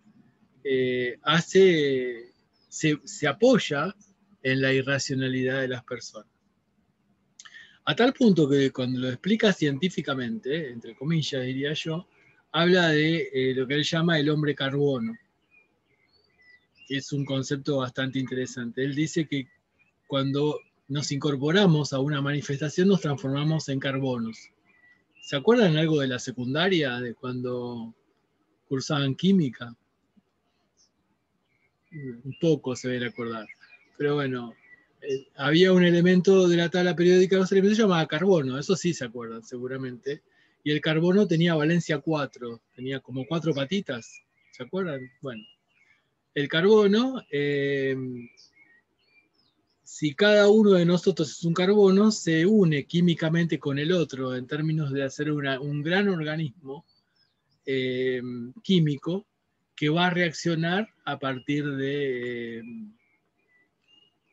eh, hace, se apoya en la irracionalidad de las personas. A tal punto que cuando lo explica científicamente, entre comillas diría yo, habla de eh, lo que él llama el hombre carbono, es un concepto bastante interesante. Él dice que cuando nos incorporamos a una manifestación nos transformamos en carbonos. ¿Se acuerdan algo de la secundaria, de cuando cursaban química? Un poco se debe acordar. Pero bueno, eh, había un elemento de la tabla periódica de elementos llamado carbono, eso sí se acuerdan seguramente. Y el carbono tenía valencia 4, tenía como cuatro patitas, ¿se acuerdan? Bueno, el carbono, eh, si cada uno de nosotros es un carbono, se une químicamente con el otro en términos de hacer un gran organismo eh, químico que va a reaccionar a partir de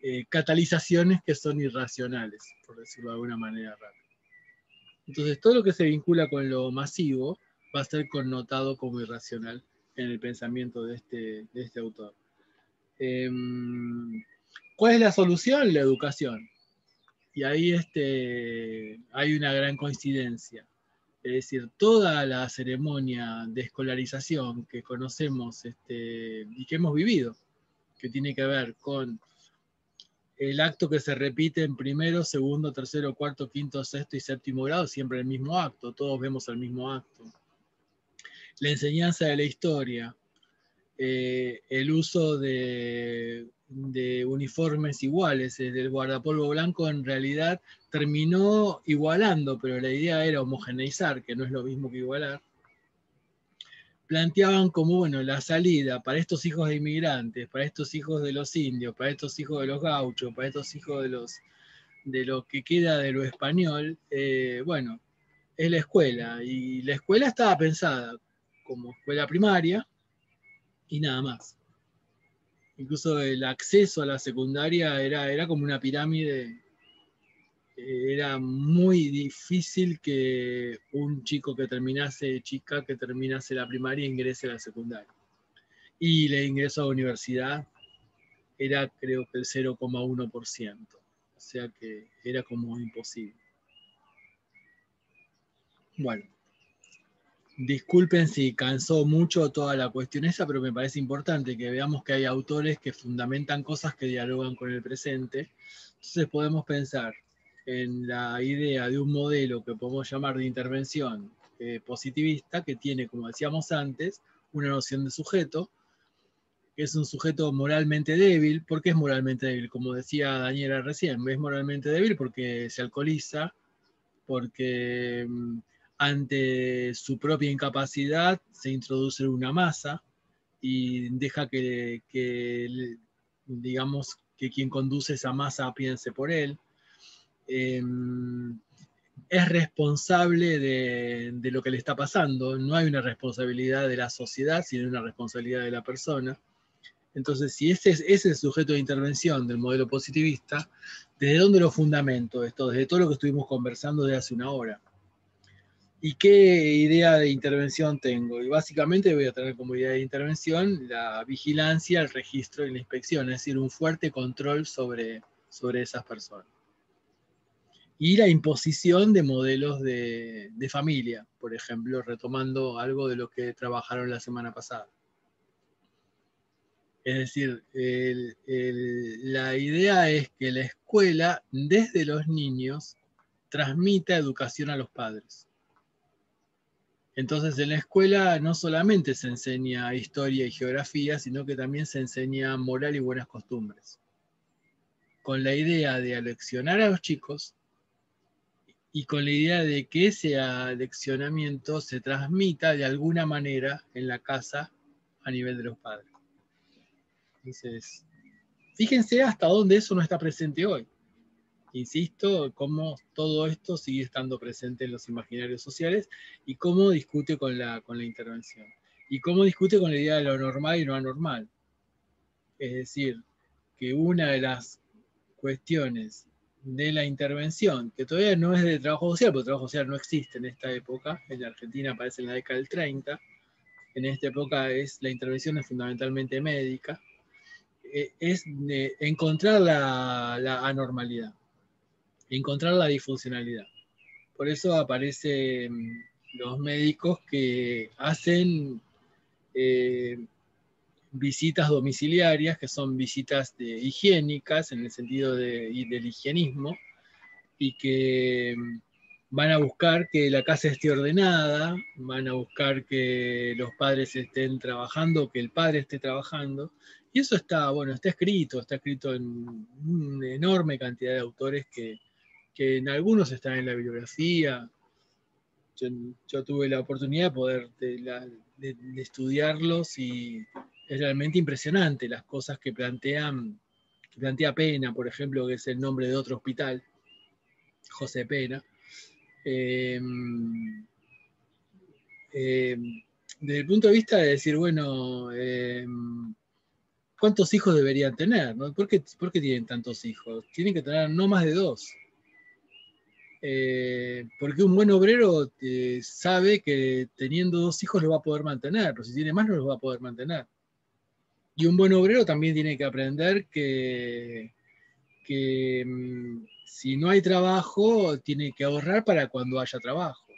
eh, catalizaciones que son irracionales, por decirlo de alguna manera rápida. Entonces, todo lo que se vincula con lo masivo va a ser connotado como irracional en el pensamiento de este, de este autor. ¿Cuál es la solución? La educación. Y ahí este, hay una gran coincidencia. Es decir, toda la ceremonia de escolarización que conocemos este, y que hemos vivido, que tiene que ver con el acto que se repite en primero, segundo, tercero, cuarto, quinto, sexto y séptimo grado, siempre el mismo acto, todos vemos el mismo acto. La enseñanza de la historia, eh, el uso de, uniformes iguales, el guardapolvo blanco en realidad terminó igualando, pero la idea era homogeneizar, que no es lo mismo que igualar planteaban como, bueno, la salida para estos hijos de inmigrantes, para estos hijos de los indios, para estos hijos de los gauchos, para estos hijos de los de lo que queda de lo español, eh, bueno, es la escuela. Y la escuela estaba pensada como escuela primaria y nada más. Incluso el acceso a la secundaria era, era como una pirámide era muy difícil que un chico que terminase, chica que terminase la primaria ingrese a la secundaria. Y el ingreso a la universidad era creo que el 0,1%. O sea que era como imposible. Bueno, disculpen si cansó mucho toda la cuestión esa, pero me parece importante que veamos que hay autores que fundamentan cosas que dialogan con el presente. Entonces podemos pensar en la idea de un modelo que podemos llamar de intervención eh, positivista, que tiene, como decíamos antes, una noción de sujeto, que es un sujeto moralmente débil. ¿Por qué es moralmente débil? Como decía Daniela recién, es moralmente débil porque se alcoholiza, porque mm, ante su propia incapacidad se introduce una masa y deja que, digamos, que quien conduce esa masa piense por él. Em, es responsable de, lo que le está pasando. No hay una responsabilidad de la sociedad, sino una responsabilidad de la persona. Entonces, si ese es, el sujeto de intervención del modelo positivista, ¿desde dónde lo fundamento esto? Desde todo lo que estuvimos conversando de hace una hora. ¿Y qué idea de intervención tengo? Y básicamente voy a tener como idea de intervención la vigilancia, el registro y la inspección, es decir, un fuerte control sobre, sobre esas personas. Y la imposición de modelos de, de familia, por ejemplo, retomando algo de lo que trabajaron la semana pasada. Es decir, la idea es que la escuela, desde los niños, transmita educación a los padres. Entonces, en la escuela no solamente se enseña historia y geografía, sino que también se enseña moral y buenas costumbres. Con la idea de aleccionar a los chicos y con la idea de que ese aleccionamiento se transmita de alguna manera en la casa a nivel de los padres. Entonces, fíjense hasta dónde eso no está presente hoy. Insisto, cómo todo esto sigue estando presente en los imaginarios sociales y cómo discute con la, con la intervención. Y cómo discute con la idea de lo normal y lo anormal. Es decir, que una de las cuestiones de la intervención, que todavía no es de trabajo social, porque trabajo social no existe en esta época, en la Argentina aparece en la década del 30, en esta época es, la intervención es fundamentalmente médica, eh, es encontrar la, anormalidad, encontrar la disfuncionalidad. Por eso aparecen los médicos que hacen eh, visitas domiciliarias, que son visitas higiénicas en el sentido de, del higienismo, y que van a buscar que la casa esté ordenada, van a buscar que los padres estén trabajando, que el padre esté trabajando, y eso está, bueno, está escrito, está escrito en una enorme cantidad de autores que, en algunos están en la bibliografía. Yo, tuve la oportunidad de poder de, estudiarlos y es realmente impresionante las cosas que plantean, que plantea Pena, por ejemplo, que es el nombre de otro hospital, José Pena. Em, em, desde el punto de vista de decir, bueno, em, cuántos hijos deberían tener, ¿no? ¿Por qué, tienen tantos hijos? Tienen que tener no más de dos. Eh, porque un buen obrero eh, sabe que teniendo dos hijos los va a poder mantener, pero si tiene más no los va a poder mantener. Y un buen obrero también tiene que aprender que, que mm, si no hay trabajo, tiene que ahorrar para cuando haya trabajo.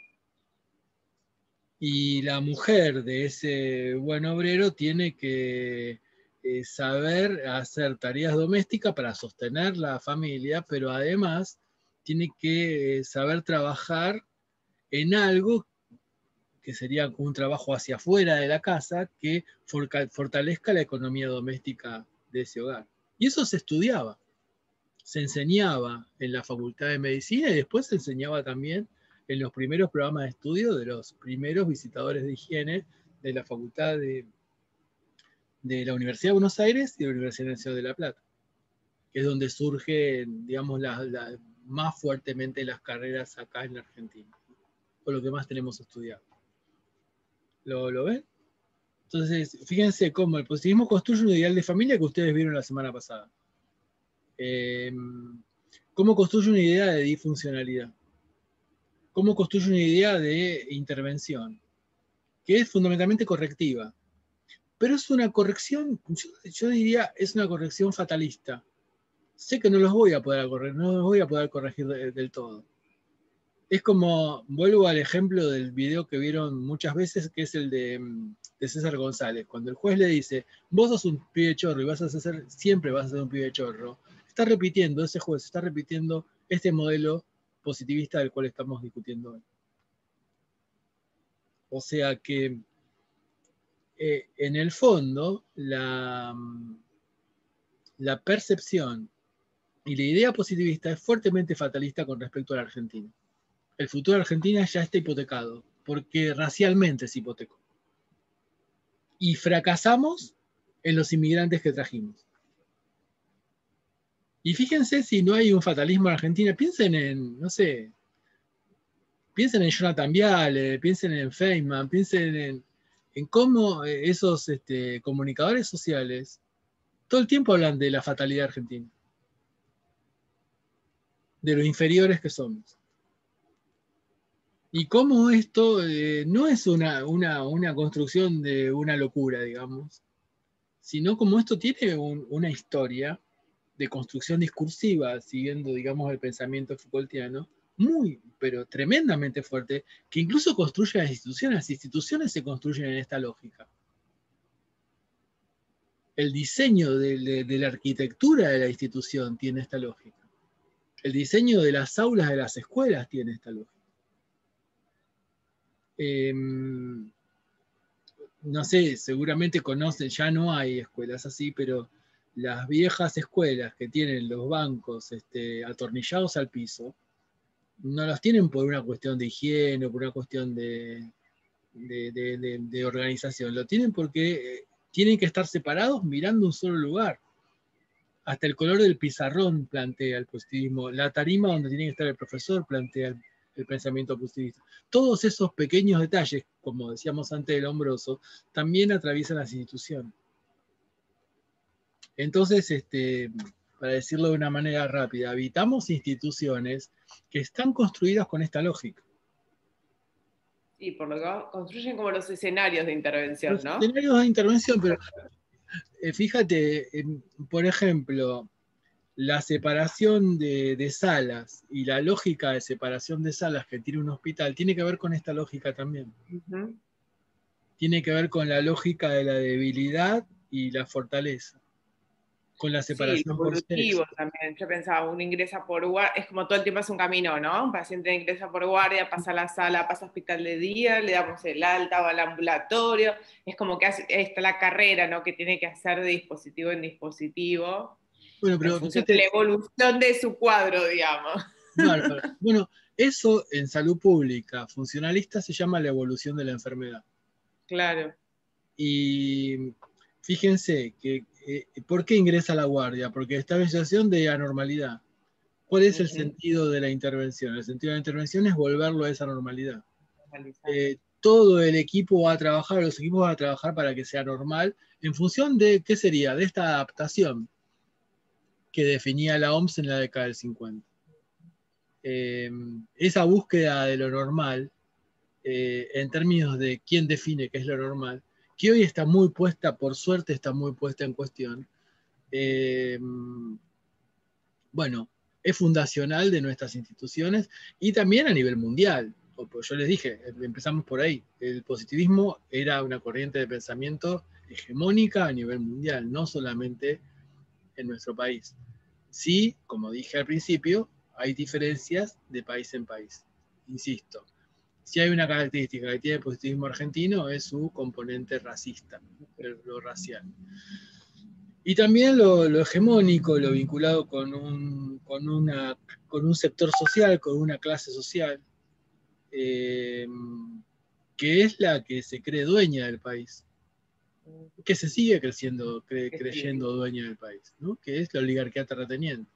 Y la mujer de ese buen obrero tiene que eh, saber hacer tareas domésticas para sostener la familia, pero además tiene que eh, saber trabajar en algo que sería un trabajo hacia afuera de la casa que fortalezca la economía doméstica de ese hogar. Y eso se estudiaba, se enseñaba en la Facultad de Medicina y después se enseñaba también en los primeros programas de estudio de los primeros visitadores de higiene de la Facultad de de la Universidad de Buenos Aires y de la Universidad Nacional de La Plata, que es donde surgen, digamos, más fuertemente las carreras acá en Argentina, por lo que más tenemos estudiado. ¿Lo, ¿Lo ven? Entonces, fíjense cómo el positivismo construye un ideal de familia que ustedes vieron la semana pasada. Em, ¿Cómo construye una idea de disfuncionalidad? ¿Cómo construye una idea de intervención? Que es fundamentalmente correctiva pero es una corrección, yo, diría, es una corrección fatalista. Sé que no los voy a poder corregir, no los voy a poder corregir del todo. Es como, vuelvo al ejemplo del video que vieron muchas veces, que es el de, de César González. Cuando el juez le dice, vos sos un pibe chorro y vas a ser, siempre vas a ser un pibe chorro, está repitiendo, ese juez está repitiendo este modelo positivista del cual estamos discutiendo hoy. O sea que eh, en el fondo, la, la percepción y la idea positivista es fuertemente fatalista con respecto a la Argentina. El futuro de Argentina ya está hipotecado, porque racialmente se hipotecó. Y fracasamos en los inmigrantes que trajimos. Y fíjense si no hay un fatalismo en Argentina, piensen en, no sé, piensen en Jonathan Viale, piensen en Feynman, piensen en, cómo eh, esos este, comunicadores sociales todo el tiempo hablan de la fatalidad argentina, de lo inferiores que somos. Y cómo esto eh, no es una, una, construcción de una locura, digamos, sino como esto tiene una historia de construcción discursiva, siguiendo, digamos, el pensamiento Foucaultiano, muy, pero tremendamente fuerte, que incluso construye las instituciones. Las instituciones se construyen en esta lógica. El diseño de, la arquitectura de la institución tiene esta lógica. El diseño de las aulas de las escuelas tiene esta lógica. Em, no sé, seguramente conocen, ya no hay escuelas así, pero las viejas escuelas que tienen los bancos este, atornillados al piso, no los tienen por una cuestión de higiene o por una cuestión de, organización, lo tienen porque eh, tienen que estar separados mirando un solo lugar. Hasta el color del pizarrón plantea el positivismo, la tarima donde tiene que estar el profesor plantea el el pensamiento positivista. Todos esos pequeños detalles, como decíamos antes del hombroso, también atraviesan las instituciones. Entonces, este, para decirlo de una manera rápida, habitamos instituciones que están construidas con esta lógica. Sí, por lo que construyen como los escenarios de intervención, los ¿no? Escenarios de intervención, pero eh, fíjate, por ejemplo, la separación de, salas y la lógica de separación de salas que tiene un hospital tiene que ver con esta lógica también. Tiene que ver con la lógica de la debilidad y la fortaleza. Con la separación por sexo. también. Yo pensaba, uno ingresa por guardia, es como todo el tiempo es un camino, ¿no? Un paciente ingresa por guardia, pasa a la sala, pasa a hospital de día, le damos el alta, va al ambulatorio. Es como que está la carrera, ¿no? Que tiene que hacer de dispositivo en dispositivo bueno, pero la evolución de su cuadro, digamos. Bueno, eso en salud pública funcionalista se llama la evolución de la enfermedad. Claro. Y fíjense que eh, ¿por qué ingresa la guardia? Porque estabilización de anormalidad. ¿Cuál es el sentido de la intervención? El sentido de la intervención es volverlo a esa normalidad. Eh, todo el equipo va a trabajar, los equipos van a trabajar para que sea normal en función de, ¿qué sería? De esta adaptación que definía la OMS en la década del 50. Eh, esa búsqueda de lo normal, eh, en términos de quién define qué es lo normal, que hoy está muy puesta, por suerte está muy puesta en cuestión, eh, bueno, es fundacional de nuestras instituciones y también a nivel mundial. Yo les dije, empezamos por ahí, el positivismo era una corriente de pensamiento hegemónica a nivel mundial, no solamente en nuestro país. Sí, como dije al principio, hay diferencias de país en país. Insisto, si hay una característica que tiene el positivismo argentino es su componente racista, lo racial. Y también lo, hegemónico, lo vinculado con un, con, una, con un sector social, con una clase social, eh, que es la que se cree dueña del país que se sigue creciendo, creyendo dueña del país, ¿no? que es la oligarquía terrateniente.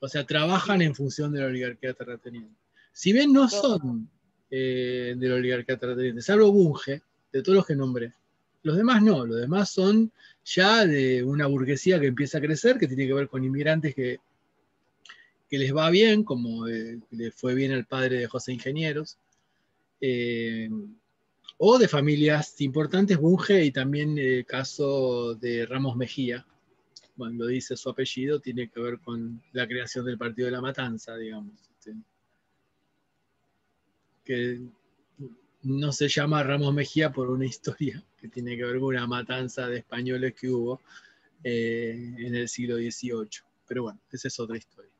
O sea, trabajan en función de la oligarquía terrateniente. Si bien no son eh, de la oligarquía terrateniente, salvo Bunge, de todos los que nombré, los demás no, los demás son ya de una burguesía que empieza a crecer, que tiene que ver con inmigrantes que, que les va bien, como eh, le fue bien al padre de José Ingenieros. Eh, o de familias importantes, Bunge y también el caso de Ramos Mejía. Cuando dice su apellido, tiene que ver con la creación del Partido de la Matanza, digamos. Que no se llama Ramos Mejía por una historia que tiene que ver con una matanza de españoles que hubo eh, en el siglo XVIII. Pero bueno, esa es otra historia.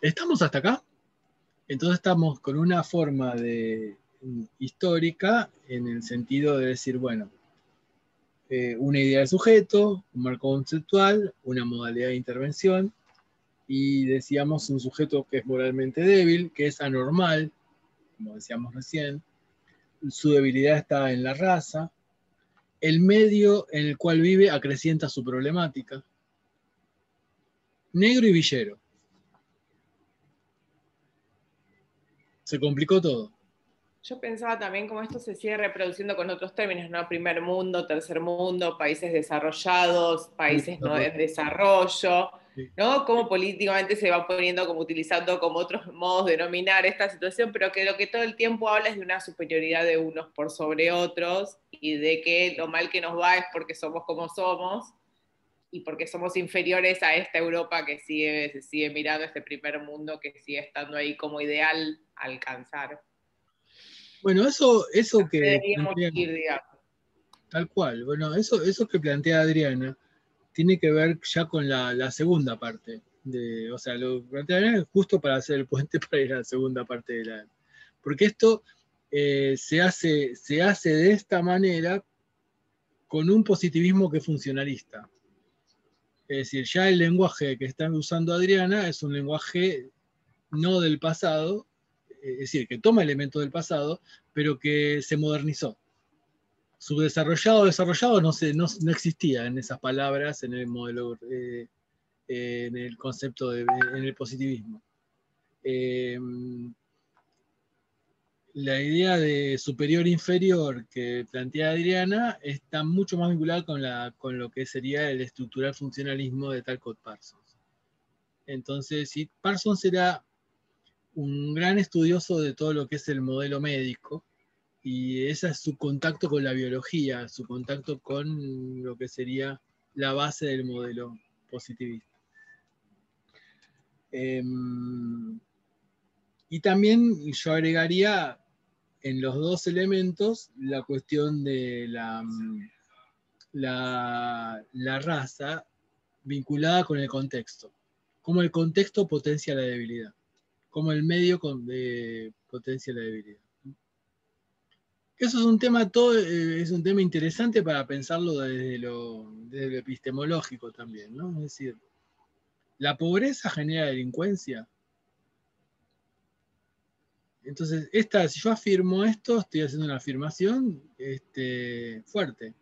¿Estamos hasta acá? Entonces estamos con una forma de histórica en el sentido de decir, bueno, eh, una idea de sujeto, un marco conceptual, una modalidad de intervención, y decíamos un sujeto que es moralmente débil, que es anormal, como decíamos recién, su debilidad está en la raza, el medio en el cual vive acrecienta su problemática, negro y villero. Se complicó todo. Yo pensaba también cómo esto se sigue reproduciendo con otros términos, ¿no? Primer mundo, tercer mundo, países desarrollados, países no en desarrollo, ¿no? Cómo políticamente se va poniendo, como utilizando como otros modos de nominar esta situación, pero que lo que todo el tiempo habla es de una superioridad de unos por sobre otros y de que lo mal que nos va es porque somos como somos y porque somos inferiores a esta Europa que sigue, se sigue mirando este primer mundo que sigue estando ahí como ideal alcanzar. Bueno, eso, eso que. tal cual. Bueno, eso, eso que plantea Adriana tiene que ver ya con la, segunda parte. De, o sea, lo que plantea Adriana es justo para hacer el puente para ir a la segunda parte de la. Porque esto eh, se, hace, se hace de esta manera con un positivismo que es funcionalista. Es decir, ya el lenguaje que está usando Adriana es un lenguaje no del pasado, es decir, que toma elementos del pasado, pero que se modernizó. Subdesarrollado desarrollado no, no, existía en esas palabras en el modelo, eh, en el concepto, de, en el positivismo. Eh, la idea de superior-inferior que plantea Adriana está mucho más vinculada con, la, con lo que sería el estructural funcionalismo de Talcott Parsons. Entonces, si Parsons era un gran estudioso de todo lo que es el modelo médico y ese es su contacto con la biología, su contacto con lo que sería la base del modelo positivista. Em, y también yo agregaría en los dos elementos la cuestión de la, la, la raza vinculada con el contexto, cómo el contexto potencia la debilidad como el medio de potencia la debilidad. Eso es un tema todo, eh, es un tema interesante para pensarlo desde lo, epistemológico también, ¿no? Es decir, la pobreza genera delincuencia. Entonces, esta, si yo afirmo esto, estoy haciendo una afirmación este, fuerte.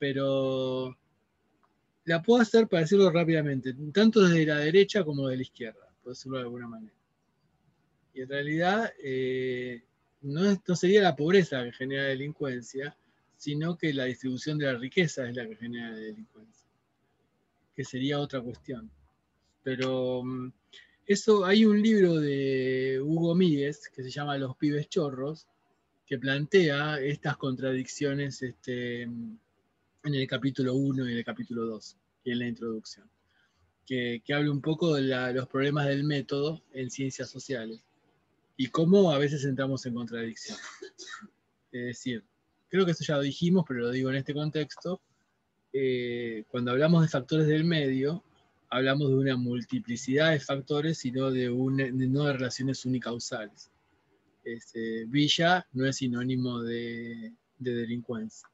Pero la puedo hacer para decirlo rápidamente, tanto desde la derecha como de la izquierda, por decirlo de alguna manera. Y en realidad eh, no, sería la pobreza la que genera delincuencia, sino que la distribución de la riqueza es la que genera delincuencia, que sería otra cuestión. Pero mm, eso, hay un libro de Hugo Míguez que se llama Los pibes chorros, que plantea estas contradicciones este, en el capítulo 1 y en el capítulo 2, y en la introducción, que, que habla un poco de los problemas del método en ciencias sociales y cómo a veces entramos en contradicción. Es decir, creo que eso ya lo dijimos, pero lo digo en este contexto, eh, cuando hablamos de factores del medio, hablamos de una multiplicidad de factores, sino de, no de relaciones unicausales. Este, villa no es sinónimo de, delincuencia,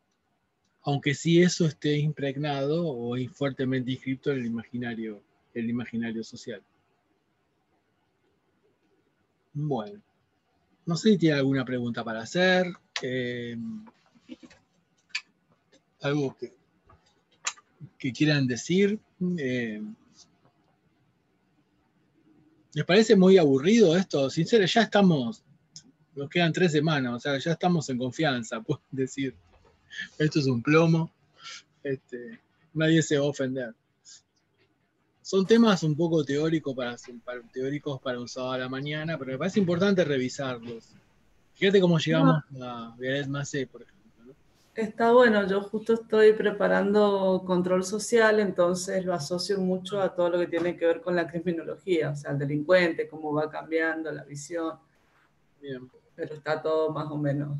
aunque sí eso esté impregnado o fuertemente inscrito en el imaginario, el imaginario social. Bueno, no sé si tiene alguna pregunta para hacer. Eh, algo que, quieran decir. Eh, ¿Les parece muy aburrido esto? Sincero, ya estamos, nos quedan tres semanas, o sea, ya estamos en confianza, puedo decir. Esto es un plomo. Este, nadie se va a ofender son temas un poco teóricos para, teóricos para un sábado a la mañana, pero me parece importante revisarlos. Fíjate cómo llegamos a Violet Macé, por ejemplo. Está bueno, yo justo estoy preparando control social, entonces lo asocio mucho a todo lo que tiene que ver con la criminología, o sea, el delincuente, cómo va cambiando la visión. Bien. Pero está todo más o menos.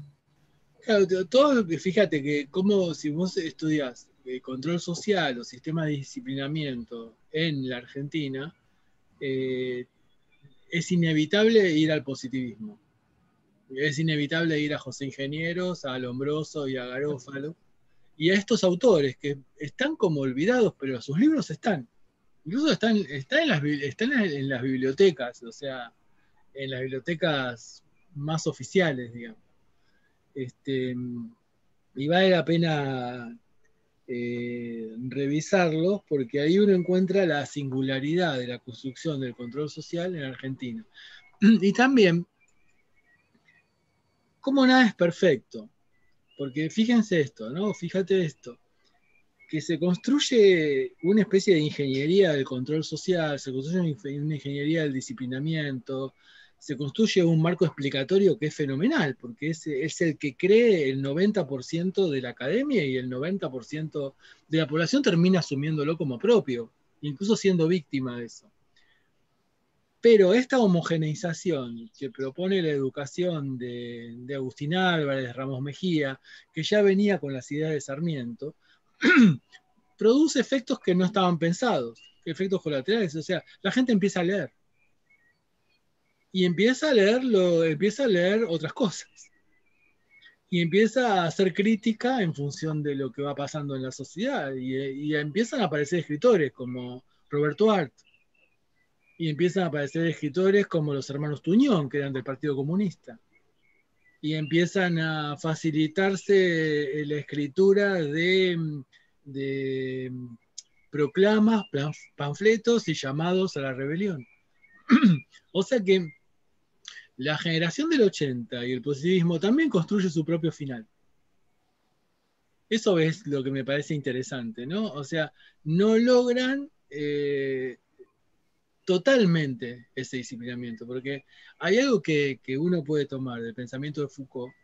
Claro, todo, fíjate que como si vos estudias eh, control social o sistema de disciplinamiento en la Argentina, eh, es inevitable ir al positivismo. Es inevitable ir a José Ingenieros, a Alombroso y a Garófalo, y a estos autores que están como olvidados, pero sus libros están. Incluso están, están, en, las, están en las bibliotecas, o sea, en las bibliotecas más oficiales, digamos. Este, y vale la pena eh, revisarlos porque ahí uno encuentra la singularidad de la construcción del control social en Argentina. Y también, como nada es perfecto, porque fíjense esto, ¿no? Fíjate esto, que se construye una especie de ingeniería del control social, se construye una ingeniería del disciplinamiento, se construye un marco explicatorio que es fenomenal, porque es, es el que cree el 90% de la academia y el 90% de la población termina asumiéndolo como propio, incluso siendo víctima de eso. Pero esta homogeneización que propone la educación de, de Agustín Álvarez, Ramos Mejía, que ya venía con las ideas de Sarmiento, produce efectos que no estaban pensados, efectos colaterales. O sea, la gente empieza a leer y empieza a leerlo, empieza a leer otras cosas. Y empieza a hacer crítica en función de lo que va pasando en la sociedad. Y, empiezan a aparecer escritores como Roberto Art. Y empiezan a aparecer escritores como los hermanos Tuñón, que eran del Partido Comunista. Y empiezan a facilitarse la escritura de, de proclamas, panfletos y llamados a la rebelión. o sea que la generación del 80 y el positivismo también construye su propio final. Eso es lo que me parece interesante, ¿no? O sea, no logran eh, totalmente ese disciplinamiento, porque hay algo que, uno puede tomar del pensamiento de Foucault,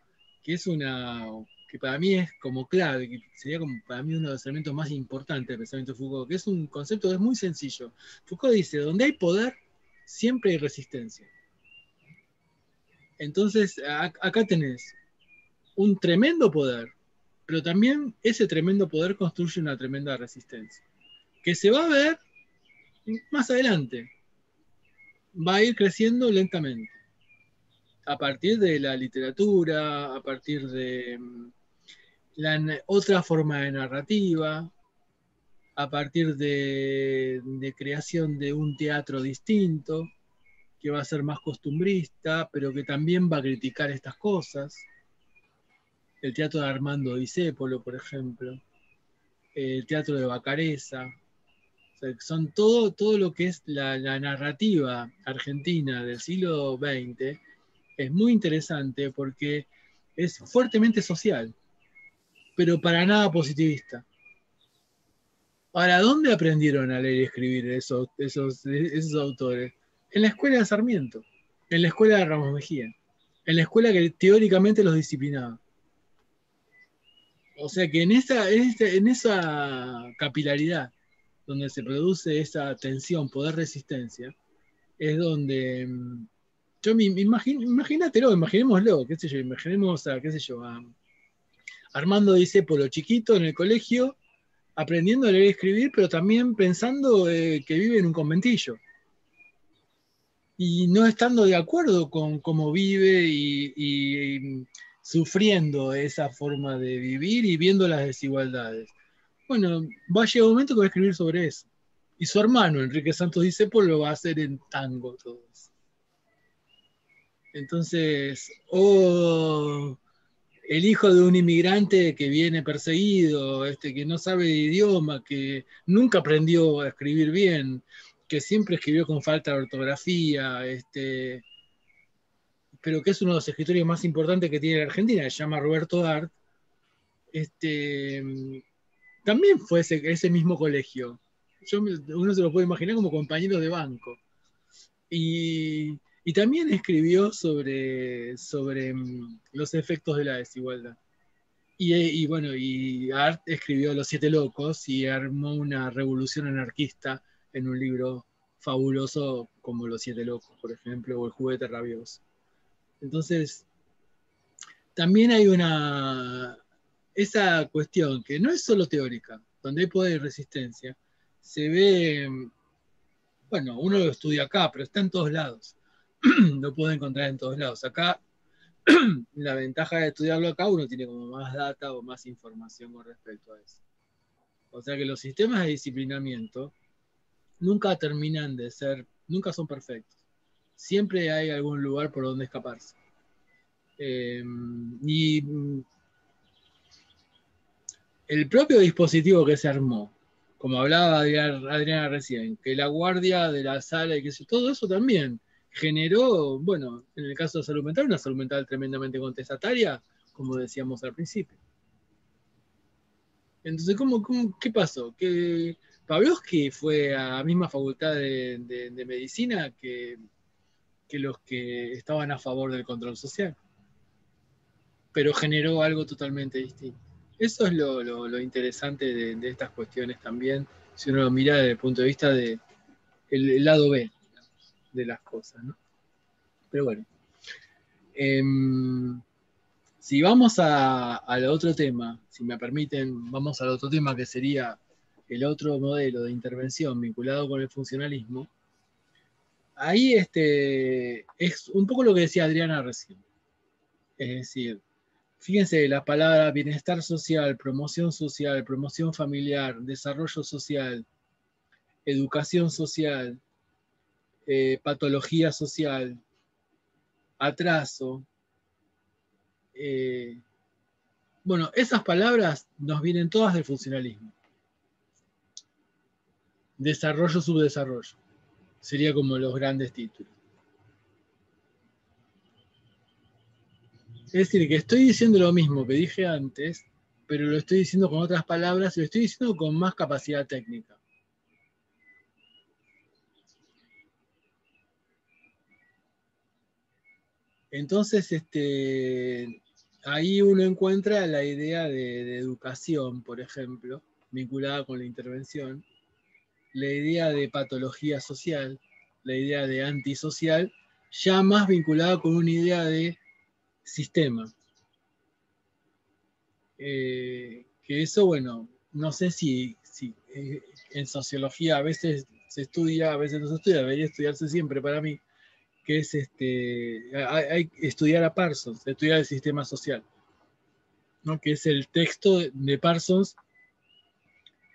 que es una, que para mí es como clave, que sería como para mí uno de los elementos más importantes del pensamiento de Foucault, que es un concepto que es muy sencillo. Foucault dice, donde hay poder, siempre hay resistencia. Entonces, acá tenés un tremendo poder, pero también ese tremendo poder construye una tremenda resistencia, que se va a ver más adelante, va a ir creciendo lentamente, a partir de la literatura, a partir de mm, la otra forma de narrativa, a partir de creación de un teatro distinto, que va a ser más costumbrista, pero que también va a criticar estas cosas. El teatro de Armando Disépolo, por ejemplo, el teatro de Bacareza, son todo, todo lo que es la, la, narrativa argentina del siglo XX, es muy interesante porque es fuertemente social, pero para nada positivista. Ahora, ¿dónde aprendieron a leer y escribir esos, esos, esos autores? En la escuela de Sarmiento, en la escuela de Ramos Mejía, en la escuela que teóricamente los disciplinaba. O sea que en esa, en esa capilaridad donde se produce esa tensión, poder, resistencia, es donde mm, yo me imagino, imagínatelo, imaginémoslo, qué sé yo, imaginemos a, qué sé yo, a Armando dice por lo chiquito en el colegio, aprendiendo a leer y escribir, pero también pensando eh, que vive en un conventillo y no estando de acuerdo con cómo vive y, sufriendo esa forma de vivir y viendo las desigualdades. Bueno, va a llegar un momento que va a escribir sobre eso. Y su hermano, Enrique Santos dice, pues lo va a hacer en tango todo. Entonces, o el hijo de un inmigrante que viene perseguido, este, que no sabe idioma, que nunca aprendió a escribir bien, que siempre escribió con falta de ortografía, este, pero que es uno de los escritores más importantes que tiene la Argentina, se llama Roberto Dart, este, también fue ese, mismo colegio. uno se lo puede imaginar como compañero de banco. Y, también escribió sobre, sobre mm, los efectos de la desigualdad. Y, y, bueno, y Art escribió Los Siete Locos y armó una revolución anarquista en un libro fabuloso como Los Siete Locos, por ejemplo, o El Juguete Rabioso. Entonces, también hay una, esa cuestión que no es solo teórica, donde hay poder y resistencia, se ve, bueno, uno lo estudia acá, pero está en todos lados, lo puede encontrar en todos lados. Acá la ventaja de estudiarlo acá, uno tiene como más data o más información con respecto a eso. O sea que los sistemas de disciplinamiento nunca terminan de ser, nunca son perfectos. Siempre hay algún lugar por donde escaparse. Eh, y mm, el propio dispositivo que se armó, como hablaba Adriana recién, que la guardia de la sala y que todo eso también generó, bueno, en el caso de salud mental, una salud mental tremendamente contestataria, como decíamos al principio. Entonces, ¿cómo, qué pasó? Pavlovsky fue a la misma facultad de, medicina que, los que estaban a favor del control social, pero generó algo totalmente distinto. Eso es lo, interesante de, estas cuestiones también, si uno lo mira desde el punto de vista del de lado B de las cosas. ¿no? Pero bueno. Em, si vamos al otro tema, si me permiten, vamos al otro tema que sería el otro modelo de intervención vinculado con el funcionalismo. Ahí este, es un poco lo que decía Adriana recién. Es decir, fíjense la palabra bienestar social, promoción social, promoción familiar, desarrollo social, educación social, eh, patología social, atraso. Eh, bueno, esas palabras nos vienen todas del funcionalismo. Desarrollo, subdesarrollo. Sería como los grandes títulos. Es decir, que estoy diciendo lo mismo que dije antes, pero lo estoy diciendo con otras palabras y lo estoy diciendo con más capacidad técnica. Entonces, este, ahí uno encuentra la idea de, educación, por ejemplo, vinculada con la intervención, la idea de patología social, la idea de antisocial, ya más vinculada con una idea de sistema. Eh, que eso, bueno, no sé si, si eh, en sociología a veces se estudia, a veces no se estudia, debería estudiarse siempre para mí, que es este, hay, estudiar a Parsons, estudiar el sistema social, ¿no? que es el texto de Parsons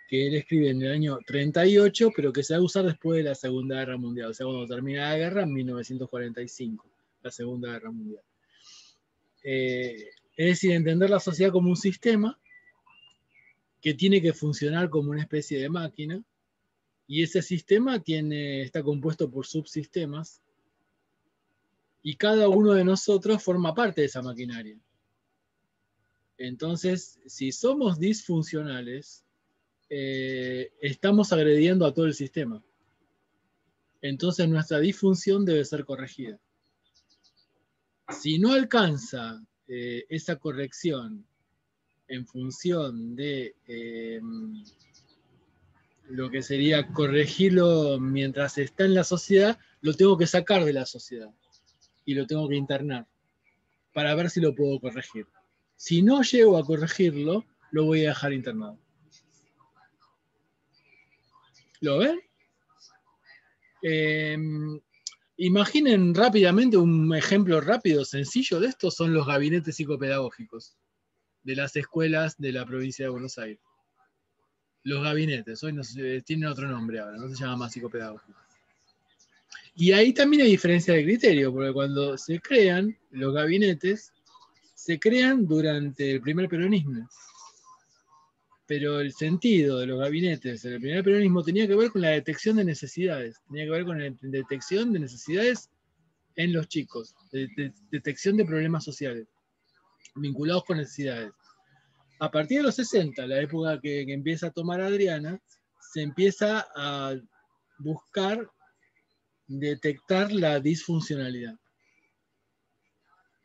que él escribe en el año 38, pero que se va a usar después de la Segunda Guerra Mundial, o sea, cuando termina la guerra en 1945, la Segunda Guerra Mundial. Eh, es decir, entender la sociedad como un sistema que tiene que funcionar como una especie de máquina, y ese sistema tiene, está compuesto por subsistemas y cada uno de nosotros forma parte de esa maquinaria. Entonces, si somos disfuncionales, eh, estamos agrediendo a todo el sistema. Entonces nuestra disfunción debe ser corregida. Si no alcanza eh, esa corrección en función de em, lo que sería corregirlo mientras está en la sociedad, lo tengo que sacar de la sociedad y lo tengo que internar para ver si lo puedo corregir. Si no llego a corregirlo, lo voy a dejar internado. ¿Lo ven? Em, imaginen rápidamente un ejemplo rápido, sencillo de esto, son los gabinetes psicopedagógicos de las escuelas de la provincia de Buenos Aires. Los gabinetes, hoy no, tienen otro nombre ahora, no se llama más psicopedagógico. Y ahí también hay diferencia de criterio, porque cuando se crean los gabinetes, se crean durante el primer peronismo. Pero el sentido de los gabinetes en el primer peronismo tenía que ver con la detección de necesidades, tenía que ver con la detección de necesidades en los chicos, detección de problemas sociales vinculados con necesidades. A partir de los 60, la época que empieza a tomar Adriana, se empieza a buscar detectar la disfuncionalidad.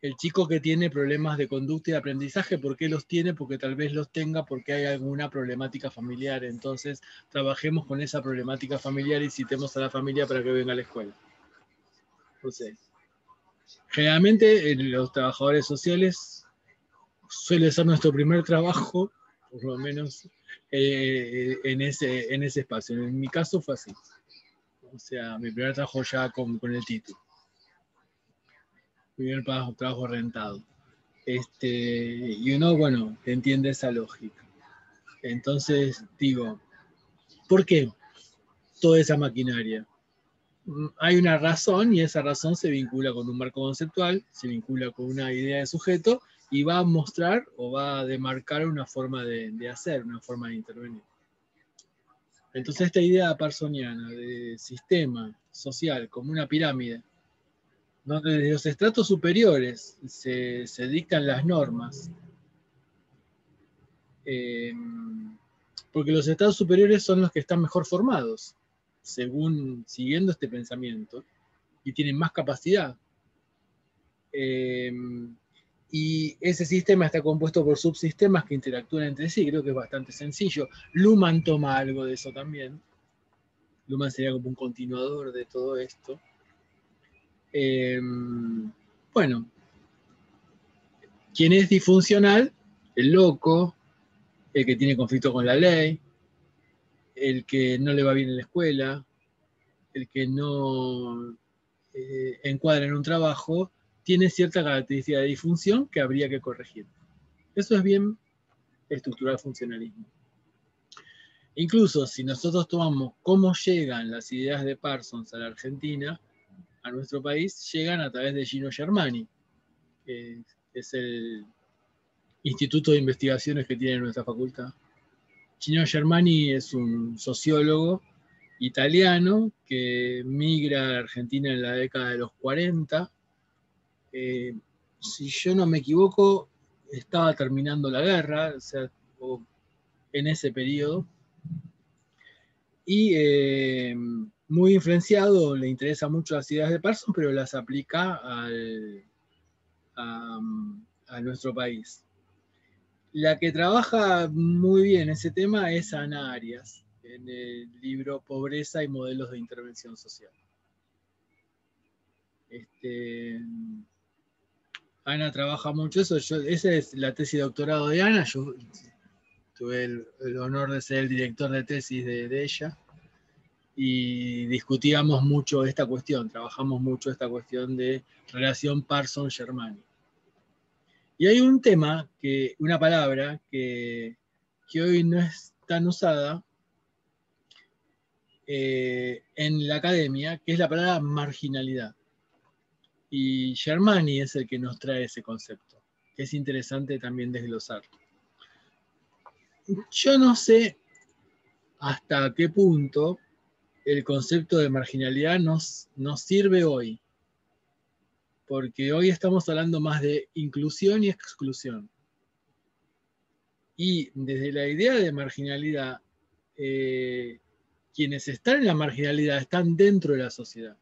El chico que tiene problemas de conducta y de aprendizaje, ¿por qué los tiene? Porque tal vez los tenga porque hay alguna problemática familiar. Entonces, trabajemos con esa problemática familiar y citemos a la familia para que venga a la escuela. generalmente los trabajadores sociales suele ser nuestro primer trabajo, por lo menos eh, en, ese, en ese espacio. En mi caso fue así. O sea, mi primer trabajo ya con, el título. Primer trabajo, trabajo rentado. Este, y uno, bueno, entiende esa lógica. Entonces, digo, ¿por qué toda esa maquinaria? Mm, hay una razón y esa razón se vincula con un marco conceptual, se vincula con una idea de sujeto y va a mostrar o va a demarcar una forma de, de hacer, una forma de intervenir. Entonces esta idea parsoniana de sistema social como una pirámide, desde los estratos superiores se, dictan las normas, eh, porque los estratos superiores son los que están mejor formados, según siguiendo este pensamiento, y tienen más capacidad. Eh, y ese sistema está compuesto por subsistemas que interactúan entre sí, creo que es bastante sencillo. Luhmann toma algo de eso también. Luhmann sería como un continuador de todo esto. Em, bueno, quien es disfuncional, el loco, el que tiene conflicto con la ley, el que no le va bien en la escuela, el que no eh, encuadra en un trabajo, tiene cierta característica de disfunción que habría que corregir. Eso es bien estructural funcionalismo. Incluso si nosotros tomamos cómo llegan las ideas de Parsons a la Argentina, a nuestro país, llegan a través de Gino Germani, que es el instituto de investigaciones que tiene nuestra facultad. Gino Germani es un sociólogo italiano que migra a Argentina en la década de los 40 eh, si yo no me equivoco, estaba terminando la guerra, o sea, en ese periodo. Y eh, muy influenciado, le interesa mucho las ideas de Parsons, pero las aplica al, a, nuestro país. La que trabaja muy bien ese tema es Ana Arias, en el libro Pobreza y Modelos de Intervención Social. Este, Ana trabaja mucho eso. esa es la tesis de doctorado de Ana. Yo tuve el, honor de ser el director de tesis de, ella y discutíamos mucho esta cuestión, trabajamos mucho esta cuestión de relación Parson-Germani. Y hay un tema, que, una palabra que, hoy no es tan usada eh, en la academia, que es la palabra marginalidad. Y Germani es el que nos trae ese concepto, que es interesante también desglosar. Yo no sé hasta qué punto el concepto de marginalidad nos, nos sirve hoy, porque hoy estamos hablando más de inclusión y exclusión. Y desde la idea de marginalidad, eh, quienes están en la marginalidad están dentro de la sociedad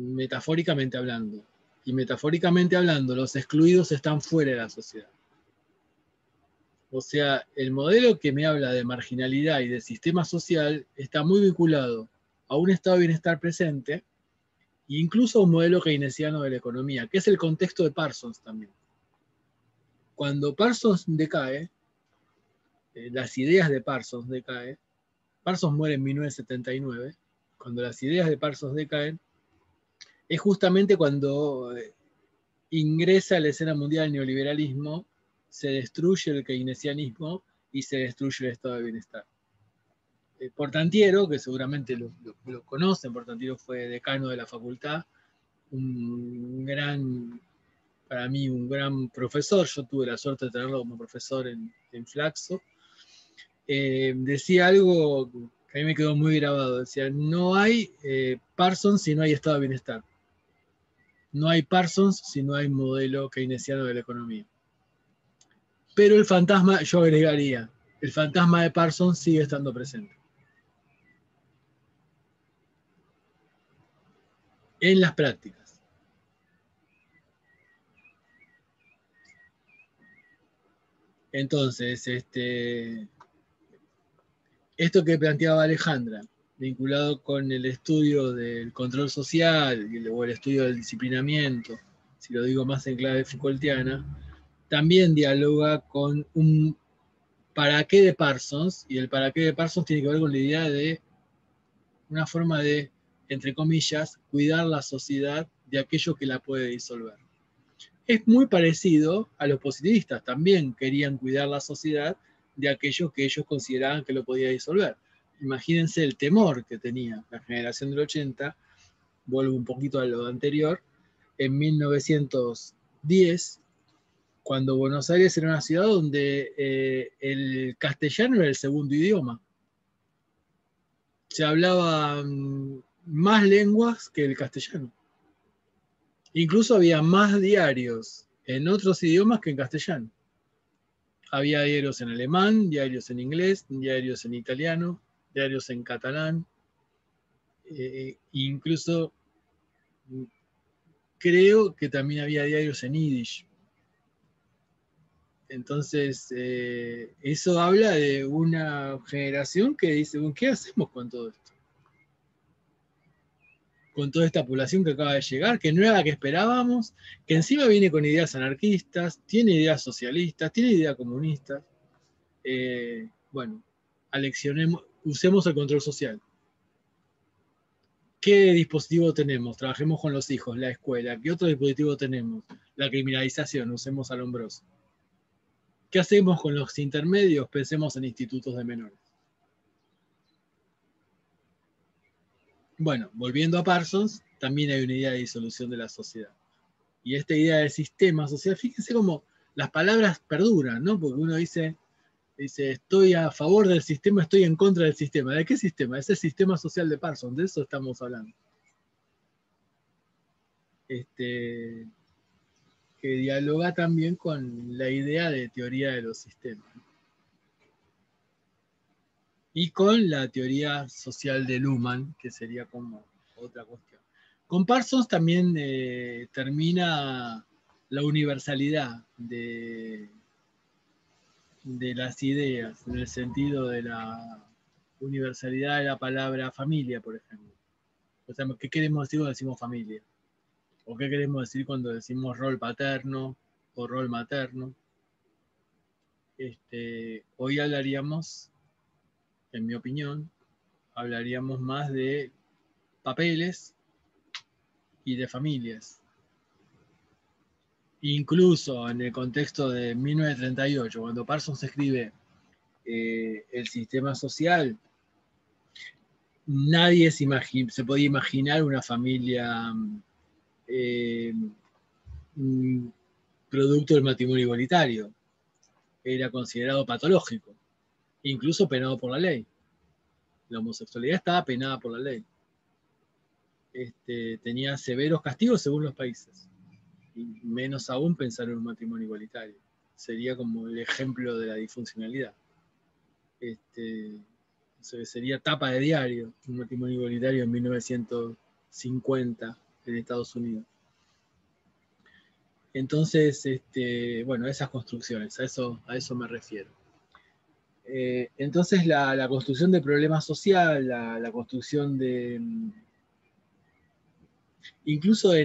metafóricamente hablando. Y metafóricamente hablando, los excluidos están fuera de la sociedad. O sea, el modelo que me habla de marginalidad y de sistema social está muy vinculado a un estado de bienestar presente e incluso a un modelo keynesiano de la economía, que es el contexto de Parsons también. Cuando Parsons decae, eh, las ideas de Parsons decaen, Parsons muere en 1979, cuando las ideas de Parsons decaen, es justamente cuando eh, ingresa a la escena mundial el neoliberalismo, se destruye el keynesianismo y se destruye el estado de bienestar. Eh, Portantiero, que seguramente lo, conocen, Portantiero fue decano de la facultad, un gran, para mí, un gran profesor, yo tuve la suerte de tenerlo como profesor en, Flaxo, eh, decía algo que a mí me quedó muy grabado, decía, no hay Parsons si no hay estado de bienestar. No hay Parsons si no hay modelo keynesiano de la economía. Pero el fantasma, yo agregaría, el fantasma de Parsons sigue estando presente. En las prácticas. Entonces, este, esto que planteaba Alejandra, vinculado con el estudio del control social o el estudio del disciplinamiento, si lo digo más en clave Foucaultiana, también dialoga con un para qué de Parsons, y el para qué de Parsons tiene que ver con la idea de una forma de, entre comillas, cuidar la sociedad de aquello que la puede disolver. Es muy parecido a los positivistas, también querían cuidar la sociedad de aquello que ellos consideraban que lo podía disolver. Imagínense el temor que tenía la generación del 80, vuelvo un poquito a lo anterior, en 1910, cuando Buenos Aires era una ciudad donde eh, el castellano era el segundo idioma. Se hablaban más lenguas que el castellano. Incluso había más diarios en otros idiomas que en castellano. Había diarios en alemán, diarios en inglés, diarios en italiano, diarios en catalán, eh, incluso creo que también había diarios en yiddish. Entonces, eh, eso habla de una generación que dice, ¿qué hacemos con todo esto? con toda esta población que acaba de llegar, que no era la que esperábamos, que encima viene con ideas anarquistas, tiene ideas socialistas, tiene ideas comunistas. Eh, bueno, aleccionemos, usemos el control social. ¿Qué dispositivo tenemos? Trabajemos con los hijos, la escuela. ¿Qué otro dispositivo tenemos? La criminalización, usemos al hombroso. ¿Qué hacemos con los intermedios? Pensemos en institutos de menores. Bueno, volviendo a Parsons, también hay una idea de disolución de la sociedad. Y esta idea de sistema social, fíjense cómo las palabras perduran, ¿no? Porque uno dice, dice, estoy a favor del sistema, estoy en contra del sistema. ¿De qué sistema? Es el sistema social de Parsons, de eso estamos hablando. Este, que dialoga también con la idea de teoría de los sistemas y con la teoría social de Luhmann, que sería como otra cuestión. Con Parsons también eh, termina la universalidad de, de las ideas, en el sentido de la universalidad de la palabra familia, por ejemplo. O sea, ¿qué queremos decir cuando decimos familia? ¿O qué queremos decir cuando decimos rol paterno o rol materno? Este, hoy hablaríamos en mi opinión, hablaríamos más de papeles y de familias. Incluso en el contexto de 1938, cuando Parsons escribe eh, el sistema social, nadie se, se podía imaginar una familia eh, producto del matrimonio igualitario. Era considerado patológico incluso penado por la ley. La homosexualidad estaba penada por la ley. Este, tenía severos castigos según los países. Y menos aún pensar en un matrimonio igualitario. Sería como el ejemplo de la disfuncionalidad. Este, sería tapa de diario, un matrimonio igualitario en 1950 en Estados Unidos. Entonces, este, bueno, esas construcciones, a eso, a eso me refiero. Eh, entonces la, construcción de problema social, la, construcción de mm, incluso de,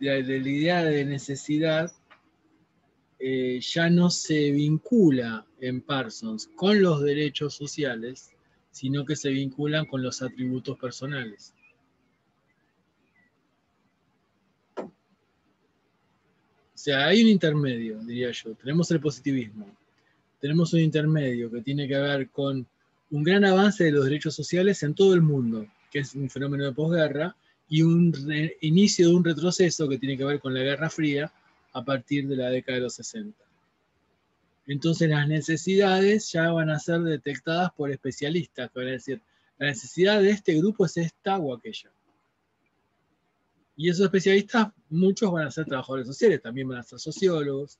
la idea de necesidad, eh, ya no se vincula en Parsons con los derechos sociales, sino que se vinculan con los atributos personales. Sea, hay un intermedio, diría yo. Tenemos el positivismo, tenemos un intermedio que tiene que ver con un gran avance de los derechos sociales en todo el mundo, que es un fenómeno de posguerra, y un inicio de un retroceso que tiene que ver con la Guerra Fría a partir de la década de los 60. Entonces las necesidades ya van a ser detectadas por especialistas, que van a decir, la necesidad de este grupo es esta o aquella. Y esos especialistas, muchos van a ser trabajadores sociales, también van a ser sociólogos,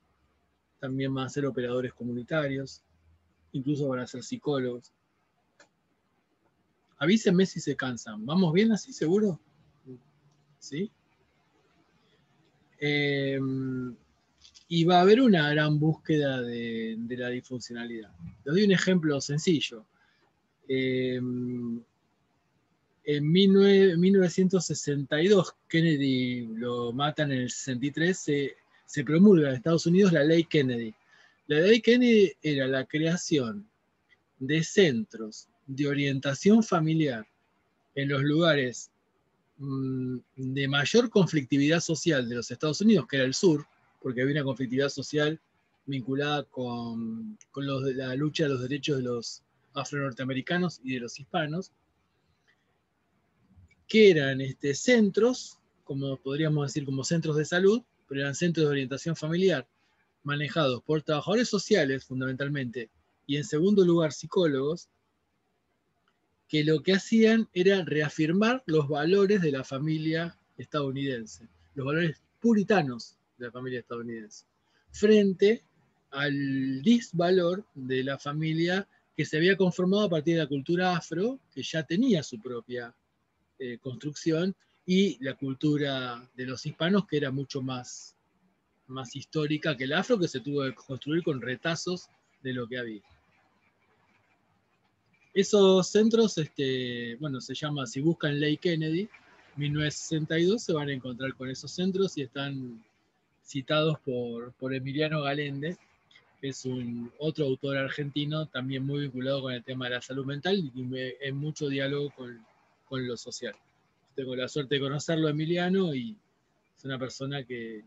también van a ser operadores comunitarios, incluso van a ser psicólogos. Avísenme si se cansan. ¿Vamos bien así, seguro? ¿Sí? Em, y va a haber una gran búsqueda de, la disfuncionalidad. Les doy un ejemplo sencillo. Em, en 1962, Kennedy lo matan en el 63, se promulga en Estados Unidos la ley Kennedy. La ley Kennedy era la creación de centros de orientación familiar en los lugares mm, de mayor conflictividad social de los Estados Unidos, que era el sur, porque había una conflictividad social vinculada con, la lucha de los derechos de los afro-norteamericanos y de los hispanos, que eran este, centros, como podríamos decir, como centros de salud, pero eran centros de orientación familiar, manejados por trabajadores sociales fundamentalmente, y en segundo lugar psicólogos, que lo que hacían era reafirmar los valores de la familia estadounidense, los valores puritanos de la familia estadounidense, frente al disvalor de la familia que se había conformado a partir de la cultura afro, que ya tenía su propia eh, construcción, y la cultura de los hispanos, que era mucho más, más histórica que el afro, que se tuvo que construir con retazos de lo que había. Esos centros, este, bueno, se llama, si buscan Ley Kennedy, 1962, se van a encontrar con esos centros y están citados por, por Emiliano Galende, que es un otro autor argentino también muy vinculado con el tema de la salud mental y en mucho diálogo con, con lo social tengo la suerte de conocerlo, Emiliano, y es una persona que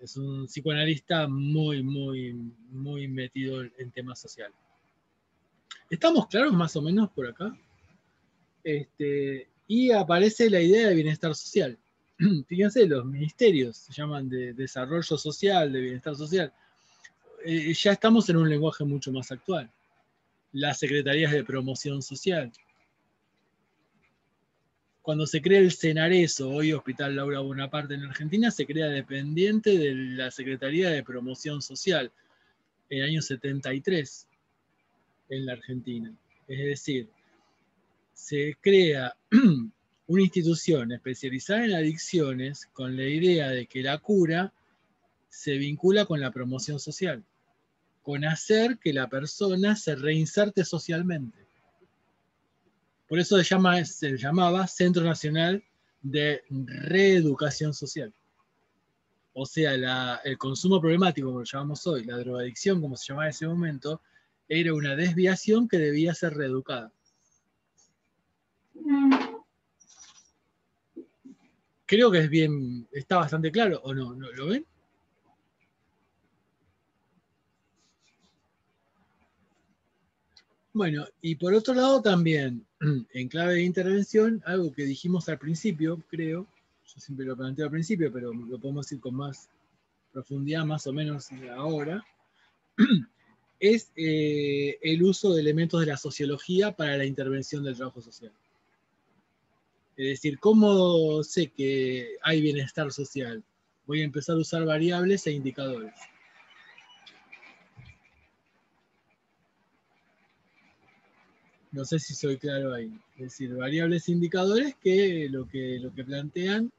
es un, psicoanalista muy, muy, muy metido en temas sociales. ¿Estamos claros más o menos por acá? Este, y aparece la idea de bienestar social. Fíjense, los ministerios se llaman de desarrollo social, de bienestar social. Eh, ya estamos en un lenguaje mucho más actual. Las secretarías de promoción social, cuando se crea el Cenareso, hoy Hospital Laura Bonaparte en Argentina, se crea dependiente de la Secretaría de Promoción Social en el año 73 en la Argentina. Es decir, se crea una institución especializada en adicciones con la idea de que la cura se vincula con la promoción social, con hacer que la persona se reinserte socialmente. Por eso se, llama, se llamaba Centro Nacional de Reeducación Social. O sea, el consumo problemático, como lo llamamos hoy, la drogadicción, como se llamaba en ese momento, era una desviación que debía ser reeducada. Creo que es bien, está bastante claro, ¿o no? ¿Lo ven? Bueno, y por otro lado también, en clave de intervención, algo que dijimos al principio, creo, yo siempre lo planteo al principio, pero lo podemos decir con más profundidad, más o menos ahora, es eh, el uso de elementos de la sociología para la intervención del trabajo social. Es decir, ¿cómo sé que hay bienestar social? Voy a empezar a usar variables e indicadores. No sé si soy claro ahí. Es decir, variables indicadores que lo que, lo que plantean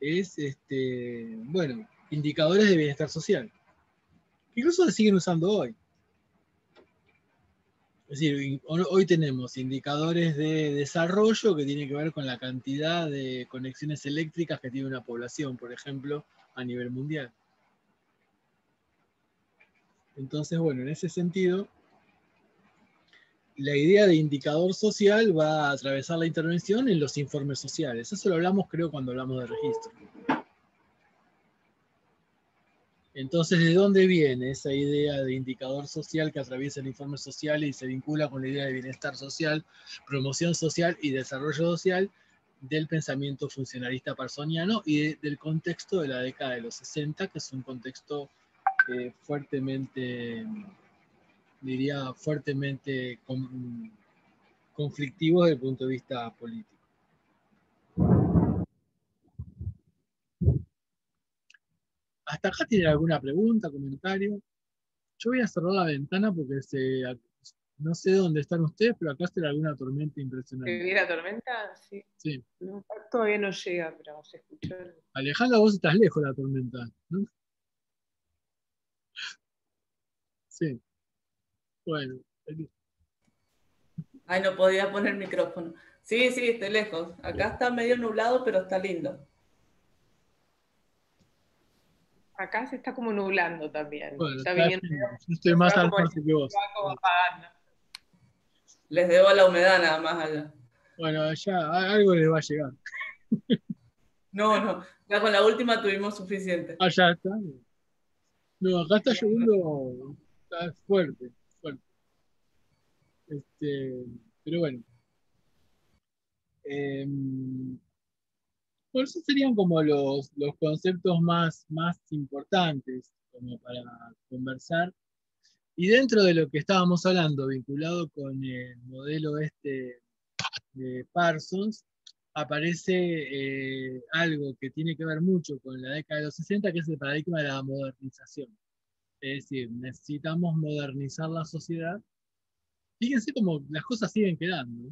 es, este, bueno, indicadores de bienestar social. Incluso se siguen usando hoy. Es decir, hoy tenemos indicadores de desarrollo que tienen que ver con la cantidad de conexiones eléctricas que tiene una población, por ejemplo, a nivel mundial. Entonces, bueno, en ese sentido, la idea de indicador social va a atravesar la intervención en los informes sociales. Eso lo hablamos creo cuando hablamos de registro. Entonces, ¿de dónde viene esa idea de indicador social que atraviesa el informe social y se vincula con la idea de bienestar social, promoción social y desarrollo social del pensamiento funcionalista parsoniano y del contexto de la década de los 60, que es un contexto eh, fuertemente diría, fuertemente conflictivos desde el punto de vista político. ¿Hasta acá tiene alguna pregunta, comentario? Yo voy a cerrar la ventana porque no sé dónde están ustedes, pero acá está alguna tormenta impresionante. la tormenta? Sí. sí. todavía no llega, pero se escuchó. Alejandra, vos estás lejos de la tormenta, ¿no? Sí. Bueno. Ay, no podía poner micrófono. Sí, sí, estoy lejos. Acá está medio nublado, pero está lindo. Acá se está como nublando también. está viniendo. estoy más al que vos. Les debo la humedad nada más allá. Bueno, ya algo les va a llegar. No, no, ya con la última tuvimos suficiente. Ah, ya está. No, acá está lloviendo está fuerte, fuerte. Este, pero bueno. Eh, por eso serían como los, los conceptos más, más importantes como para conversar. Y dentro de lo que estábamos hablando, vinculado con el modelo este de Parsons, aparece eh, algo que tiene que ver mucho con la década de los 60, que es el paradigma de la modernización. Es decir, necesitamos modernizar la sociedad. Fíjense cómo las cosas siguen quedando.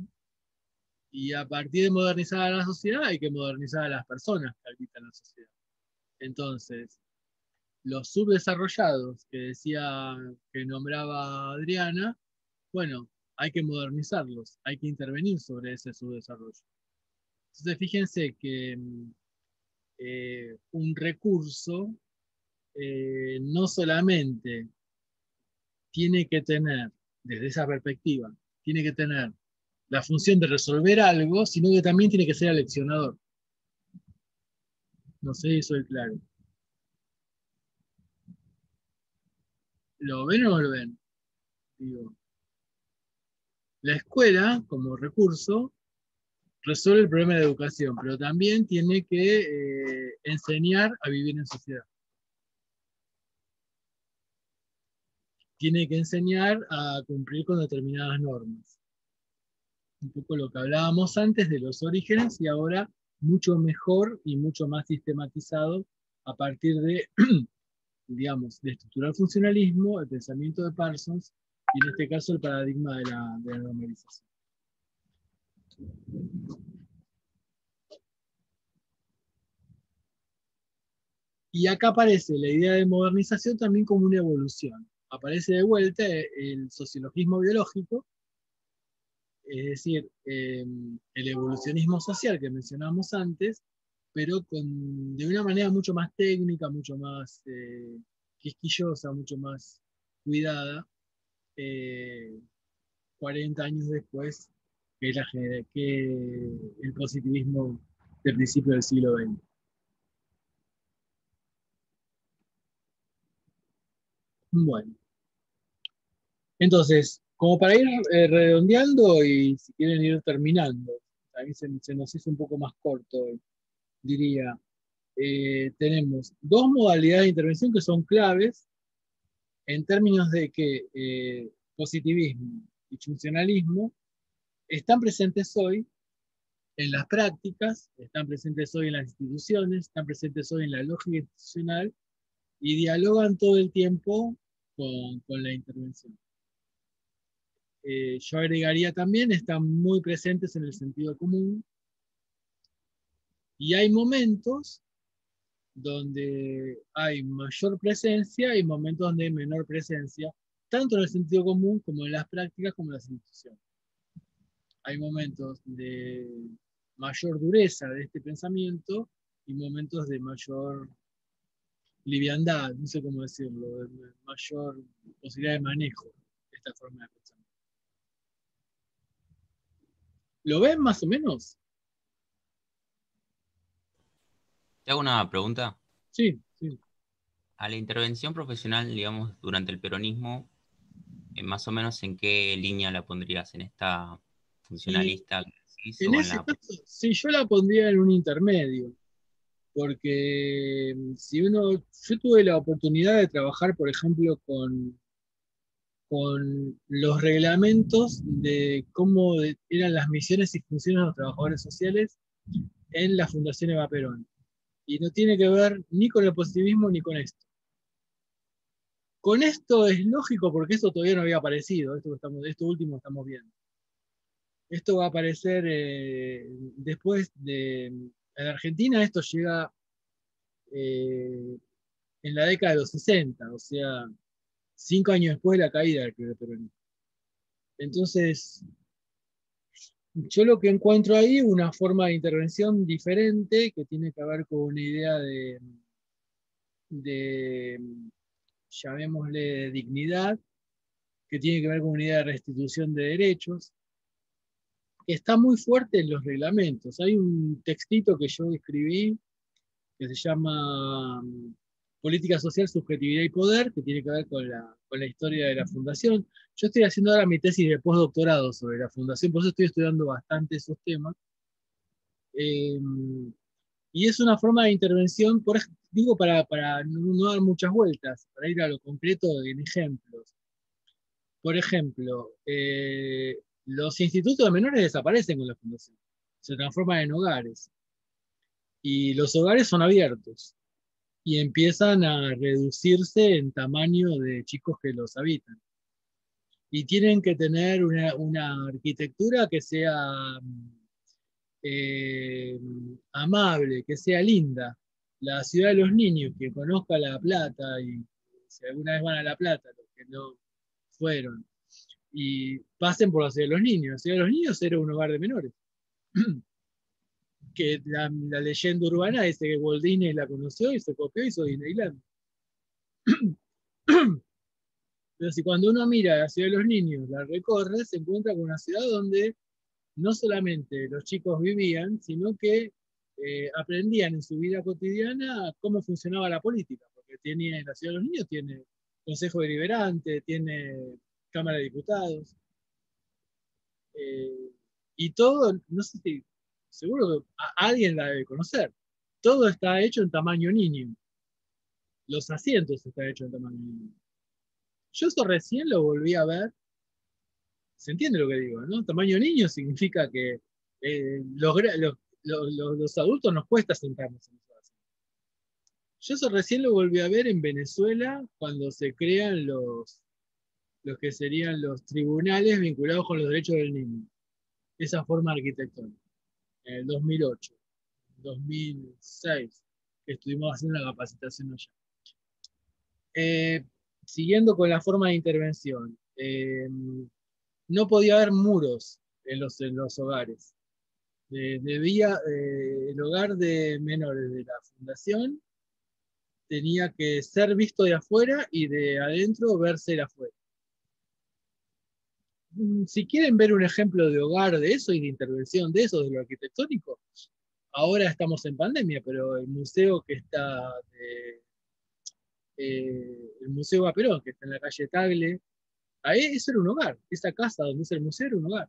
Y a partir de modernizar a la sociedad hay que modernizar a las personas que habitan la sociedad. Entonces, los subdesarrollados que decía, que nombraba Adriana, bueno, hay que modernizarlos, hay que intervenir sobre ese subdesarrollo. Entonces, fíjense que eh, un recurso eh, no solamente tiene que tener, desde esa perspectiva, tiene que tener la función de resolver algo, sino que también tiene que ser aleccionador. No sé si soy claro. ¿Lo ven o no lo ven? La escuela, como recurso, resuelve el problema de educación, pero también tiene que eh, enseñar a vivir en sociedad. Tiene que enseñar a cumplir con determinadas normas un poco lo que hablábamos antes de los orígenes y ahora mucho mejor y mucho más sistematizado a partir de, digamos, de estructural funcionalismo, el pensamiento de Parsons y en este caso el paradigma de la, de la normalización. Y acá aparece la idea de modernización también como una evolución. Aparece de vuelta el sociologismo biológico, es decir, em, el evolucionismo social que mencionábamos antes, pero de una manera mucho más técnica, mucho más eh, quisquillosa, mucho más cuidada, 40 eh, años después que, que el positivismo del principio del siglo XX. Bueno. Entonces, como para ir eh, redondeando y si quieren ir terminando, a mí se, nos hizo un poco más corto hoy, diría, eh, tenemos dos modalidades de intervención que son claves en términos de que eh, positivismo y funcionalismo están presentes hoy en las prácticas, están presentes hoy en las instituciones, están presentes hoy en la lógica institucional y dialogan todo el tiempo con la intervención. Eh, yo agregaría también, están muy presentes en el sentido común. Y hay momentos donde hay mayor presencia y momentos donde hay menor presencia, tanto en el sentido común como en las prácticas como en las instituciones. Hay momentos de mayor dureza de este pensamiento y momentos de mayor liviandad, no sé cómo decirlo, de mayor posibilidad de manejo de esta forma de pensar. ¿Lo ven más o menos? ¿Te hago una pregunta? Sí, sí. A la intervención profesional, digamos, durante el peronismo, eh, más o menos en qué línea la pondrías en esta funcionalista? en ese caso, sí, yo la pondría en un intermedio, porque mm, si uno, yo tuve la oportunidad de trabajar, por ejemplo, con con los reglamentos de cómo eran las misiones y funciones de los trabajadores sociales en la Fundación Eva Perón. Y no tiene que ver ni con el positivismo ni con esto. Con esto es lógico porque esto todavía no había aparecido, esto, estamos, esto último estamos viendo. Esto va a aparecer eh, después de... En Argentina esto llega eh, en la década de los 60, o sea, cinco años después de la caída del peronismo. Entonces, yo lo que encuentro ahí es una forma de intervención diferente que tiene que ver con una idea de, de llamémosle, dignidad, que tiene que ver con una idea de restitución de derechos, está muy fuerte en los reglamentos. Hay un textito que yo escribí que se llama Política Social, Subjetividad y Poder, que tiene que ver con la, historia de la fundación. Yo estoy haciendo ahora mi tesis de postdoctorado sobre la fundación, por eso estoy estudiando bastante esos temas. Eh, y es una forma de intervención, por, digo para, para no, dar muchas vueltas, para ir a lo concreto en ejemplos. Por ejemplo, eh, los institutos de menores desaparecen con la fundación, se transforman en hogares. Y los hogares son abiertos y empiezan a reducirse en tamaño de chicos que los habitan. Y tienen que tener una, arquitectura que sea eh, amable, que sea linda. La ciudad de los niños, que conozca La Plata, y si alguna vez van a La Plata, los que no fueron, y pasen por la ciudad de los niños. La ciudad de los niños era un hogar de menores. que la, leyenda urbana dice que Walt la conoció y se copió y hizo Disneyland. Si cuando uno mira la ciudad de los niños, la recorre, se encuentra con una ciudad donde no solamente los chicos vivían, sino que eh, aprendían en su vida cotidiana cómo funcionaba la política, porque tiene, la ciudad de los niños tiene consejo deliberante, tiene Cámara de Diputados, eh, y todo, no sé si, seguro que alguien la debe conocer, todo está hecho en tamaño niño. Los asientos están hechos en tamaño niño. Yo eso recién lo volví a ver se entiende lo que digo, ¿no? Tamaño niño significa que eh, los, los, adultos nos cuesta sentarnos en eso. Yo eso recién lo volví a ver en Venezuela cuando se crean los, los que serían los tribunales vinculados con los derechos del niño. Esa forma arquitectónica. En el 2008, 2006, que estuvimos haciendo la capacitación allá. Eh, siguiendo con la forma de intervención. Eh, no podía haber muros en los, en los hogares. debía, eh, el hogar de menores de la fundación tenía que ser visto de afuera y de adentro verse de afuera. Mm, si quieren ver un ejemplo de hogar de eso y de intervención de eso, de lo arquitectónico, ahora estamos en pandemia, pero el museo que está, eh, el Museo Aperón, que está en la calle Tagle, Ahí eso era un hogar, esa casa donde es el museo era un hogar.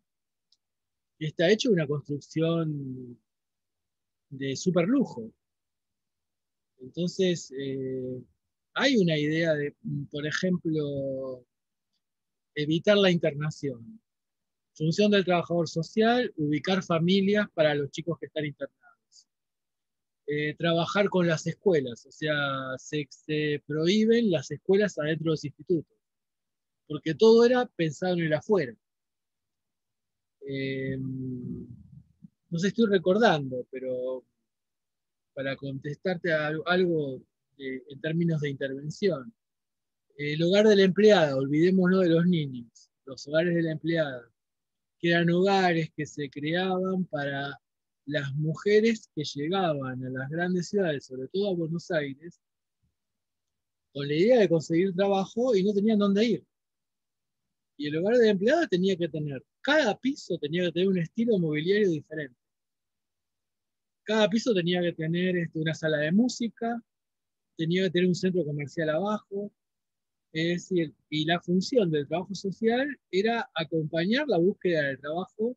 Y está hecho una construcción de super lujo. Entonces, eh, hay una idea de, por ejemplo, evitar la internación. Función del trabajador social, ubicar familias para los chicos que están internados. Eh, trabajar con las escuelas, o sea, se, se prohíben las escuelas adentro de los institutos porque todo era pensado en el afuera. Eh, no sé, estoy recordando, pero para contestarte algo en términos de intervención. El hogar de la empleada, olvidémonos de los niños, los hogares de la empleada, que eran hogares que se creaban para las mujeres que llegaban a las grandes ciudades, sobre todo a Buenos Aires, con la idea de conseguir trabajo y no tenían dónde ir. Y el hogar de la empleada tenía que tener, cada piso tenía que tener un estilo mobiliario diferente. Cada piso tenía que tener este, una sala de música, tenía que tener un centro comercial abajo. Es decir, y la función del trabajo social era acompañar la búsqueda del trabajo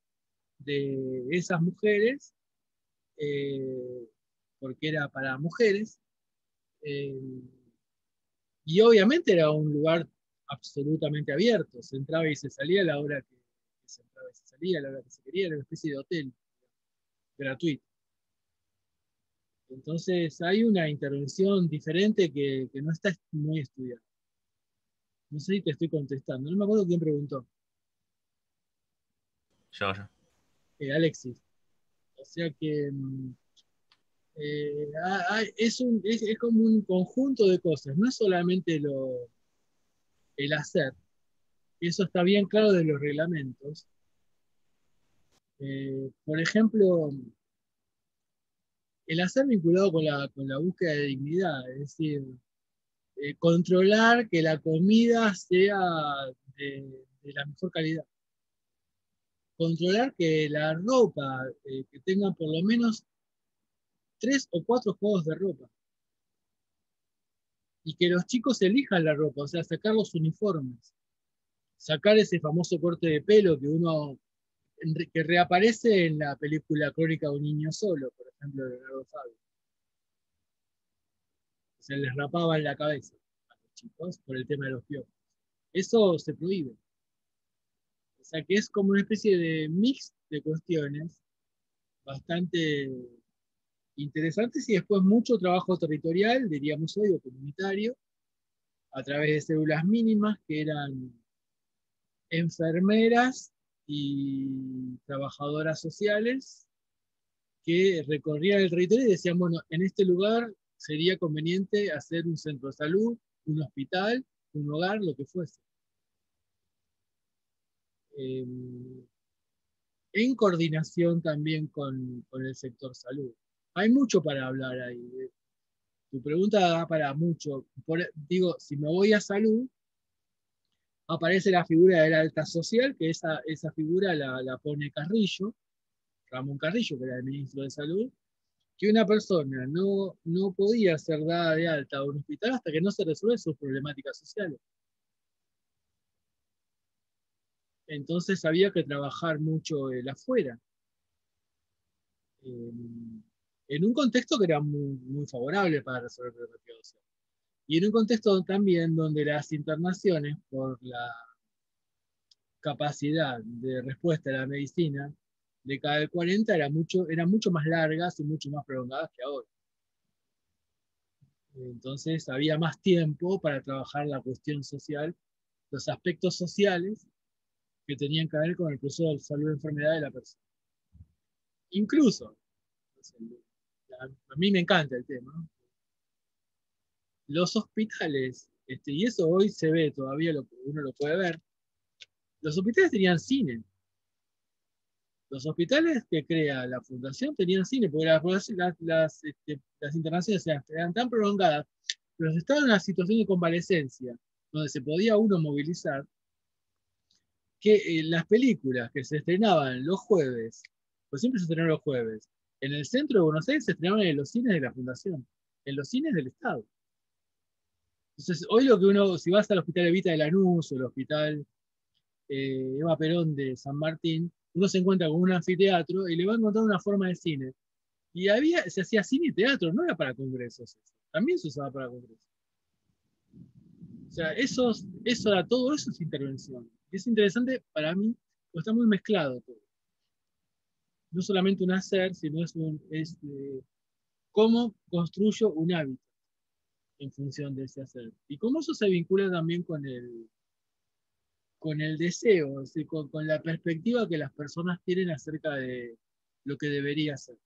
de esas mujeres, eh, porque era para mujeres. Eh, y obviamente era un lugar absolutamente abierto, se entraba y se salía a la hora que, se entraba y se salía, a la hora que se quería, era una especie de hotel gratuito. Entonces hay una intervención diferente que, no está muy estudiada. No sé si te estoy contestando, no me acuerdo quién preguntó. Yo, yo. Eh, Alexis. O sea que mm, eh, es, un, es como un conjunto de cosas, no es solamente lo, el hacer. Eso está bien claro de los reglamentos. Eh, por ejemplo, el hacer vinculado con la, con la búsqueda de dignidad, es decir, eh, controlar que la comida sea de, la mejor calidad. controlar que la ropa, eh, que tengan por lo menos tres o cuatro juegos de ropa. Y que los chicos elijan la ropa, o sea, sacar los uniformes. Sacar ese famoso corte de pelo que uno que reaparece en la película Crónica de un niño solo, por ejemplo, de Leonardo Fabio. Se les rapaba en la cabeza a los chicos por el tema de los piojos. Eso se prohíbe. O sea que es como una especie de mix de cuestiones bastante interesantes y después mucho trabajo territorial, diríamos hoy, o comunitario, a través de células mínimas que eran enfermeras y trabajadoras sociales que recorrían el territorio y decían, bueno, en este lugar sería conveniente hacer un centro de salud, un hospital, un hogar, lo que fuese. Em, en coordinación también con, el sector salud. Hay mucho para hablar ahí. Tu pregunta da para mucho. digo, si me voy a salud, aparece la figura de la alta social, que esa, esa figura la, la, pone Carrillo, Ramón Carrillo, que era el ministro de Salud, que una persona no, no podía ser dada de alta a un hospital hasta que no se resuelven sus problemáticas sociales. Entonces había que trabajar mucho el afuera. en un contexto que era muy, muy favorable para resolver problemáticas sociales. Y en un contexto también donde las internaciones, por la capacidad de respuesta a la medicina, de cada 40 era mucho, eran mucho más largas y mucho más prolongadas que ahora. Entonces había más tiempo para trabajar la cuestión social, los aspectos sociales que tenían que ver con el proceso de salud y enfermedad de la persona. Incluso, a mí me encanta el tema, los hospitales, este, y eso hoy se ve todavía, lo, uno lo puede ver, los hospitales tenían cine. Los hospitales que crea la fundación tenían cine, porque las, este, internaciones eran tan prolongadas, pero estaban en una situación de convalecencia, donde se podía uno movilizar, que eh, las películas que se estrenaban los jueves, pues siempre se estrenaron los jueves, en el centro de Buenos Aires se estrenaban en los cines de la fundación, en los cines del Estado. Entonces, hoy lo que uno, si vas al Hospital Evita de Lanús o el Hospital eh, Eva Perón de San Martín, uno se encuentra con un anfiteatro y le va a encontrar una forma de cine. Y había, se hacía cine y teatro, no era para congresos, también se usaba para congresos. O sea, eso, eso era, todo eso es intervención. Y es interesante para mí, porque está muy mezclado todo. No solamente un hacer, sino es, un, es eh, cómo construyo un hábito en función de ese hacer. Y cómo eso se vincula también con el, con el deseo, con, la perspectiva que las personas tienen acerca de lo que debería ser,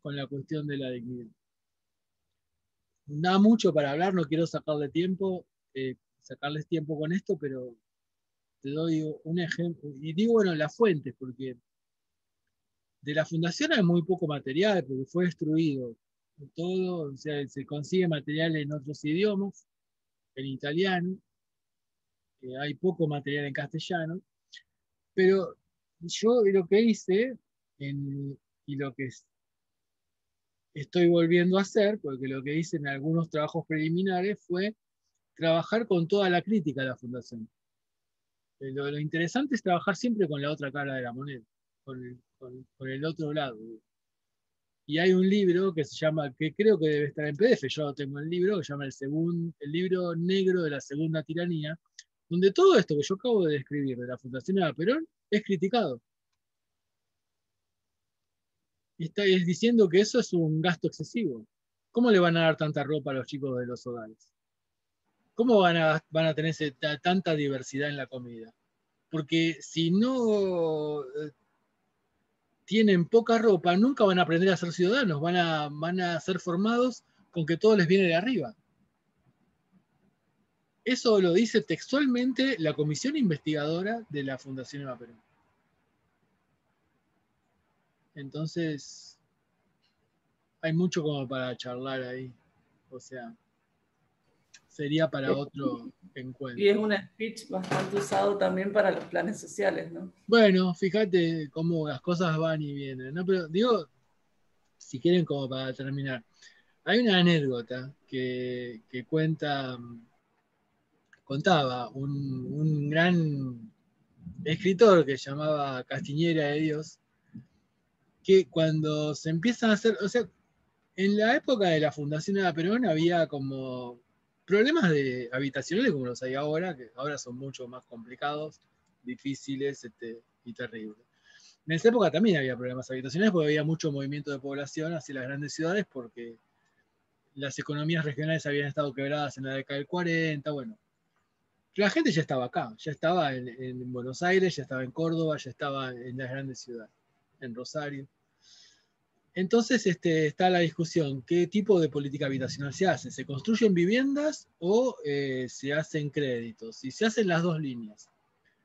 con la cuestión de la dignidad. Da mucho para hablar, no quiero sacarle tiempo, eh, sacarles tiempo con esto, pero te doy un ejemplo. Y digo, bueno, las fuentes, porque de la fundación hay muy poco material, porque fue destruido todo, o sea, se consigue material en otros idiomas, en italiano, hay poco material en castellano, pero yo lo que hice y lo que estoy volviendo a hacer, porque lo que hice en algunos trabajos preliminares fue trabajar con toda la crítica de la fundación. Eh, lo, interesante es trabajar siempre con la otra cara de la moneda, con con el otro lado. Y hay un libro que se llama, que creo que debe estar en PDF, yo tengo el libro, que se llama el, el libro negro de la segunda tiranía, donde todo esto que yo acabo de describir de la Fundación de Perón es criticado. Y está diciendo que eso es un gasto excesivo. ¿Cómo le van a dar tanta ropa a los chicos de los hogares? ¿Cómo van a, tener tanta diversidad en la comida? Porque si no eh, tienen poca ropa, nunca van a aprender a ser ciudadanos, van a ser formados con que todo les viene de arriba. Eso lo dice textualmente la comisión investigadora de la Fundación Eva Perón. Entonces, hay mucho como para charlar ahí. O sea, sería para otro encuentro. Y es un speech bastante usado también para los planes sociales, ¿no? Bueno, fíjate cómo las cosas van y vienen, ¿no? Pero digo, si quieren como para terminar, hay una anécdota que, que cuenta, contaba un, un gran escritor que llamaba Castiñera de Dios, que cuando se empiezan a hacer, o sea, en la época de la fundación de la Perón había como problemas de habitacionales como los hay ahora, que ahora son mucho más complicados, difíciles este, y terribles. En esa época también había problemas habitacionales porque había mucho movimiento de población hacia las grandes ciudades porque las economías regionales habían estado quebradas en la década del 40, bueno. La gente ya estaba acá, ya estaba en, en Buenos Aires, ya estaba en Córdoba, ya estaba en las grandes ciudades, en Rosario. Entonces este, está la discusión, ¿qué tipo de política habitacional se hace? ¿Se construyen viviendas o eh, se hacen créditos? Y se hacen las dos líneas.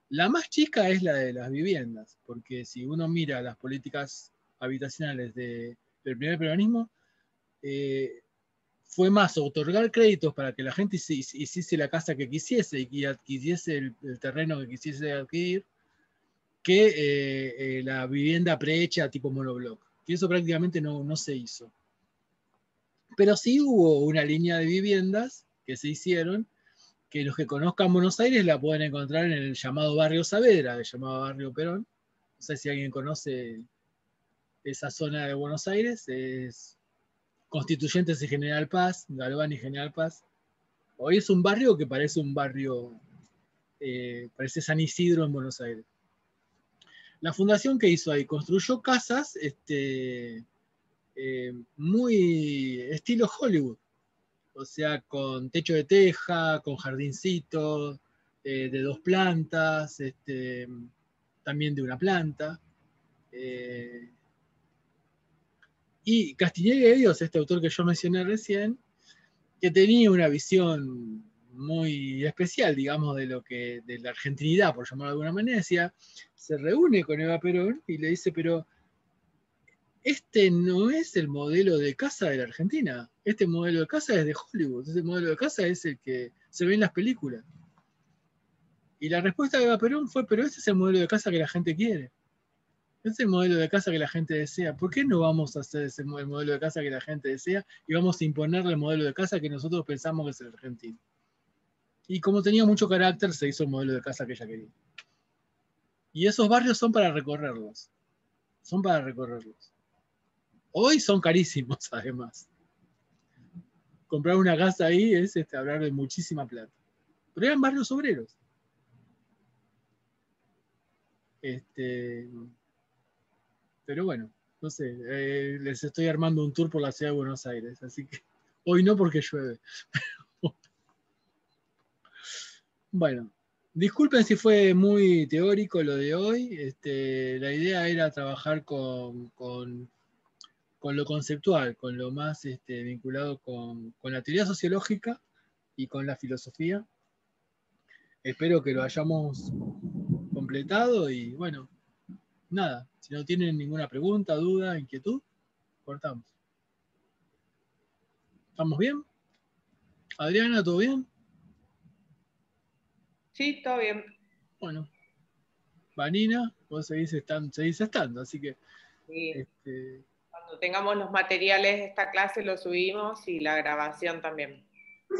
La más chica es la de las viviendas, porque si uno mira las políticas habitacionales de, del primer peronismo, eh, fue más otorgar créditos para que la gente hiciese la casa que quisiese y adquiriese el, terreno que quisiese adquirir, que eh, la vivienda prehecha tipo monobloc y eso prácticamente no, no se hizo. Pero sí hubo una línea de viviendas que se hicieron, que los que conozcan Buenos Aires la pueden encontrar en el llamado barrio Saavedra, el llamado barrio Perón. No sé si alguien conoce esa zona de Buenos Aires, es Constituyentes y General Paz, Galván y General Paz. Hoy es un barrio que parece un barrio, eh, parece San Isidro en Buenos Aires. La fundación que hizo ahí construyó casas este, eh, muy estilo Hollywood, o sea, con techo de teja, con jardincito, eh, de dos plantas, este, también de una planta. Y Castillejo de Dios, este autor que yo mencioné recién, que tenía una visión muy especial, digamos, de lo que, de la argentinidad, por llamarlo de alguna manera, se reúne con Eva Perón y le dice, pero este no es el modelo de casa de la Argentina, este modelo de casa es de Hollywood, este modelo de casa es el que se ve en las películas. Y la respuesta de Eva Perón fue, pero este es el modelo de casa que la gente quiere. Es el modelo de casa que la gente desea. ¿Por qué no vamos a hacer ese modelo de casa que la gente desea y vamos a imponerle el modelo de casa que nosotros pensamos que es el argentino? Y como tenía mucho carácter, se hizo el modelo de casa que ella quería. Y esos barrios son para recorrerlos. Son para recorrerlos. Hoy son carísimos, además. Comprar una casa ahí es este, hablar de muchísima plata. Pero eran barrios obreros. Este, pero bueno, no sé, eh, les estoy armando un tour por la ciudad de Buenos Aires, así que hoy no porque llueve. Bueno, disculpen si fue muy teórico lo de hoy. Este, la idea era trabajar con, lo conceptual, con lo más este, vinculado con, la teoría sociológica y con la filosofía. Espero que lo hayamos completado y bueno, nada, si no tienen ninguna pregunta, duda, inquietud, cortamos. ¿Estamos bien? Adriana, ¿todo bien? Sí, todo bien. Bueno, Vanina, vos seguís estando, seguís estando así que. Este, Cuando tengamos los materiales de esta clase los subimos y la grabación también.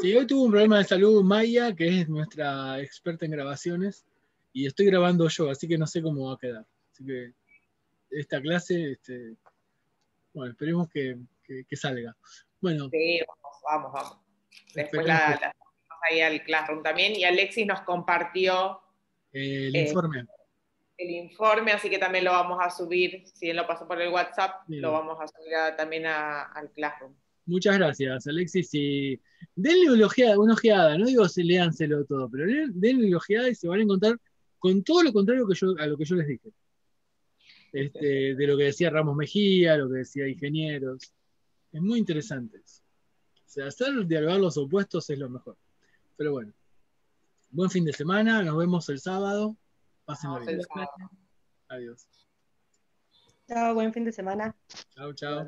Sí, hoy tuvo un problema de salud Maya, que es nuestra experta en grabaciones, y estoy grabando yo, así que no sé cómo va a quedar. Así que esta clase, este, bueno, esperemos que, salga. Bueno. Sí, vamos, vamos, vamos. Después la, ahí al Classroom también y Alexis nos compartió el eh, informe. El informe, así que también lo vamos a subir, si él lo pasó por el WhatsApp, lo vamos a subir también al Classroom. Muchas gracias, Alexis. Y denle una ojeada, no digo se léanselo todo, pero denle una ojeada y se van a encontrar con todo lo contrario que yo, a lo que yo les dije. Este, de lo que decía Ramos Mejía, lo que decía Ingenieros. Es muy interesante. O sea, hacer dialogar los opuestos es lo mejor. Pero bueno, buen fin de semana, nos vemos el sábado. Pasen la vida. Adiós. Chao, buen fin de semana. Chao, chao.